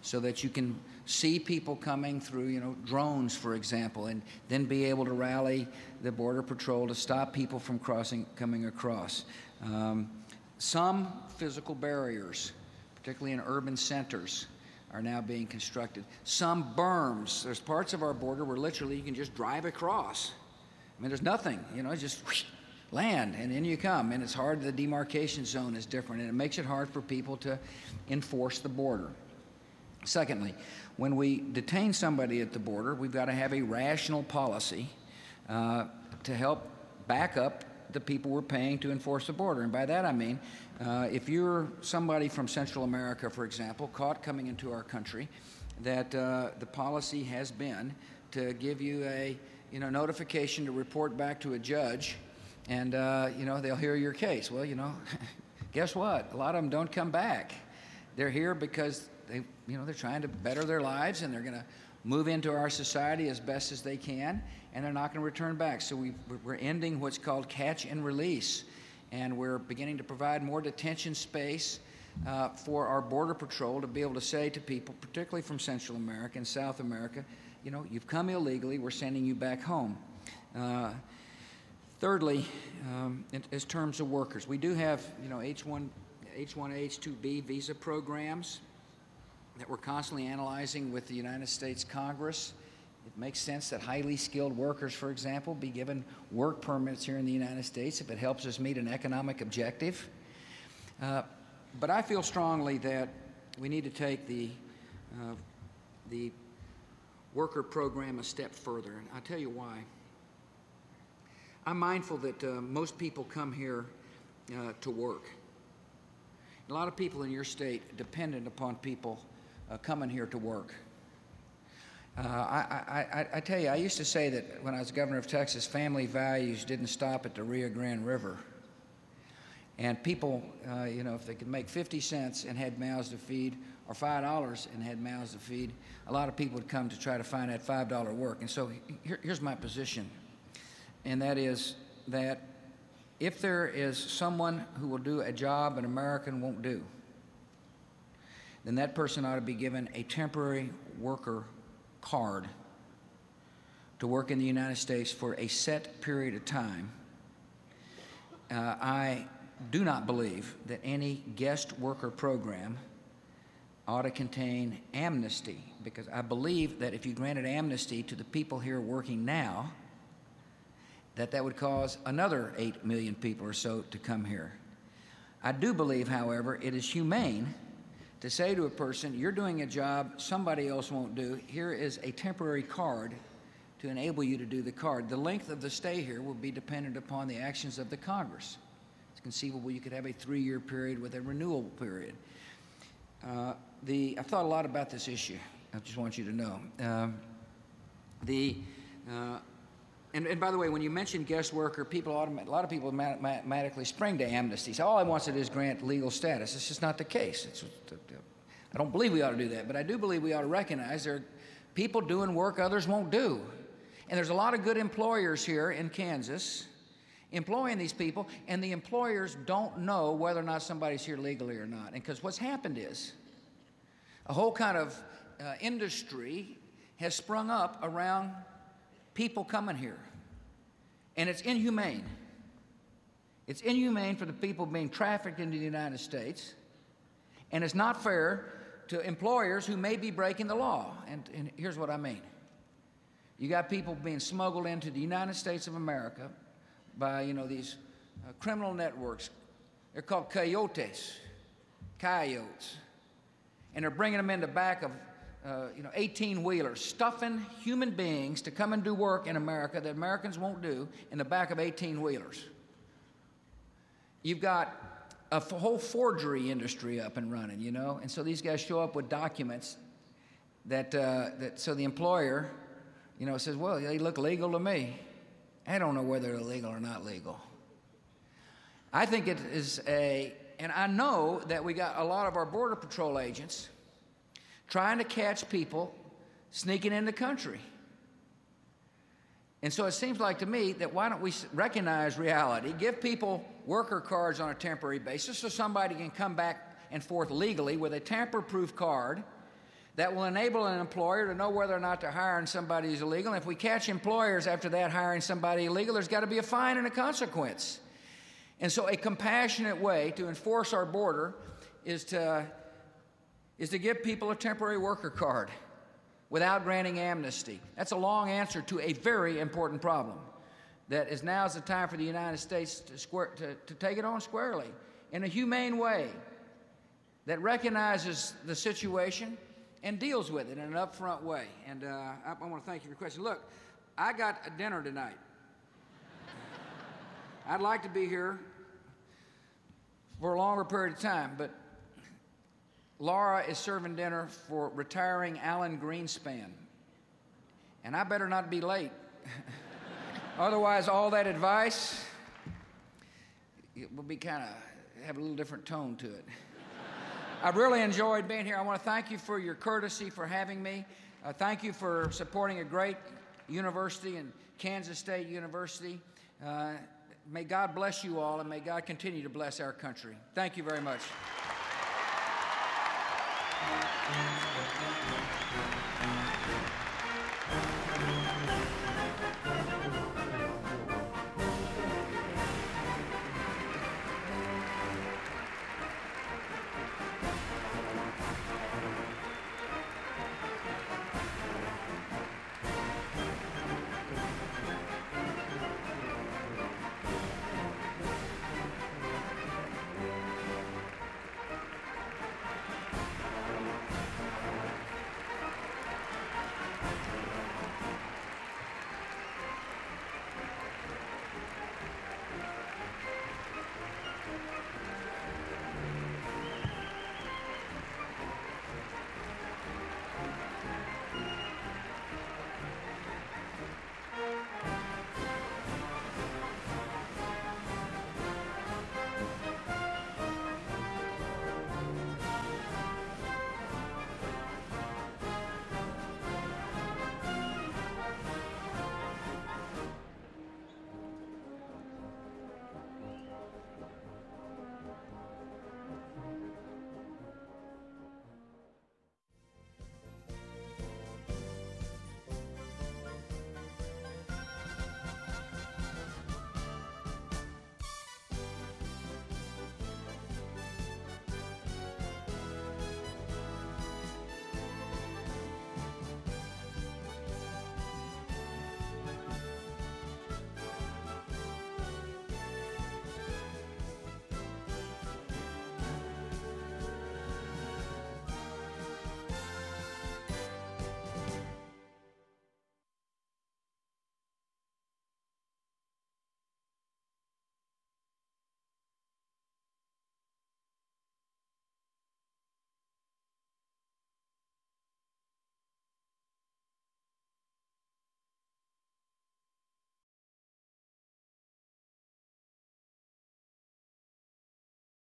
so that you can see people coming through, you know, drones, for example, and then be able to rally the Border Patrol to stop people from crossing, coming across. Um, some physical barriers, particularly in urban centers, are now being constructed. Some berms. There's parts of our border where literally you can just drive across. I mean, there's nothing, you know, just whoosh, land, and in you come. And it's hard, the demarcation zone is different, and it makes it hard for people to enforce the border. Secondly, when we detain somebody at the border, we've got to have a rational policy uh, to help back up the people we're paying to enforce the border. And by that I mean, uh, if you're somebody from Central America, for example, caught coming into our country, that uh, the policy has been to give you a you know notification to report back to a judge, and uh, you know they'll hear your case. Well, you know, guess what? A lot of them don't come back. They're here because they, you know, they're trying to better their lives and they're going to move into our society as best as they can, and they're not going to return back. So we, we're ending what's called catch and release, and we're beginning to provide more detention space uh, for our Border Patrol to be able to say to people, particularly from Central America and South America, you know, you've come illegally, we're sending you back home. Uh, Thirdly, um, in, as terms of workers, we do have, you know, H1, H1A, H2B visa programs that we're constantly analyzing with the United States Congress. It makes sense that highly skilled workers, for example, be given work permits here in the United States if it helps us meet an economic objective. Uh, but I feel strongly that we need to take the, uh, the worker program a step further, and I'll tell you why. I'm mindful that uh, most people come here uh, to work. A lot of people in your state dependent upon people uh, coming here to work. Uh, I, I, I, tell you, I used to say that when I was governor of Texas, family values didn't stop at the Rio Grande River. And people, uh, you know, if they could make 50 cents and had mouths to feed, or $5 and had mouths to feed, a lot of people would come to try to find that $5 work. And so here, here's my position, and that is that if there is someone who will do a job an American won't do, then that person ought to be given a temporary worker card to work in the United States for a set period of time. Uh, I do not believe that any guest worker program ought to contain amnesty because I believe that if you granted amnesty to the people here working now, that that would cause another 8 million people or so to come here. I do believe, however, it is humane to say to a person, you're doing a job somebody else won't do. Here is a temporary card to enable you to do the card. The length of the stay here will be dependent upon the actions of the Congress. It's conceivable you could have a three year period with a renewal period. Uh, the, I've thought a lot about this issue. I just want you to know. Um, the, uh, and, and, by the way, when you mention guest worker, people automat- a lot of people automatically spring to amnesty. All I want to do is grant legal status. It's just not the case. It's, I don't believe we ought to do that, but I do believe we ought to recognize there are people doing work others won't do. And there's a lot of good employers here in Kansas employing these people, and the employers don't know whether or not somebody's here legally or not. And because what's happened is a whole kind of uh, industry has sprung up around people coming here. And it's inhumane. It's inhumane for the people being trafficked into the United States. And it's not fair to employers who may be breaking the law. And, and here's what I mean you got people being smuggled into the United States of America by, you know, these uh, criminal networks. They're called coyotes, coyotes. And they're bringing them in the back of uh, you know, 18 wheelers, stuffing human beings to come and do work in America that Americans won't do in the back of 18 wheelers. You've got a f- whole forgery industry up and running, you know, and so these guys show up with documents that, uh, that so the employer, you know, says, well, they look legal to me. I don't know whether they're legal or not legal. I think it is a, and I know that we got a lot of our Border Patrol agents trying to catch people sneaking in the country. And so it seems like to me that why don't we recognize reality, give people worker cards on a temporary basis so somebody can come back and forth legally with a tamper proof card that will enable an employer to know whether or not they're hiring somebody who's illegal. And if we catch employers after that hiring somebody illegal, there's got to be a fine and a consequence. And so, a compassionate way to enforce our border is to is to give people a temporary worker card without granting amnesty. That's a long answer to a very important problem. That is now is the time for the United States to, square, to, to take it on squarely in a humane way that recognizes the situation and deals with it in an upfront way. And uh, I, I want to thank you for your question. Look, I got a dinner tonight. I'd like to be here for a longer period of time, but Laura is serving dinner for retiring Alan Greenspan. And I better not be late. Otherwise, all that advice it will be kind of have a little different tone to it. I've really enjoyed being here. I want to thank you for your courtesy for having me. Uh, thank you for supporting a great university and Kansas State University. Uh, may God bless you all, and may God continue to bless our country. Thank you very much. Thank you.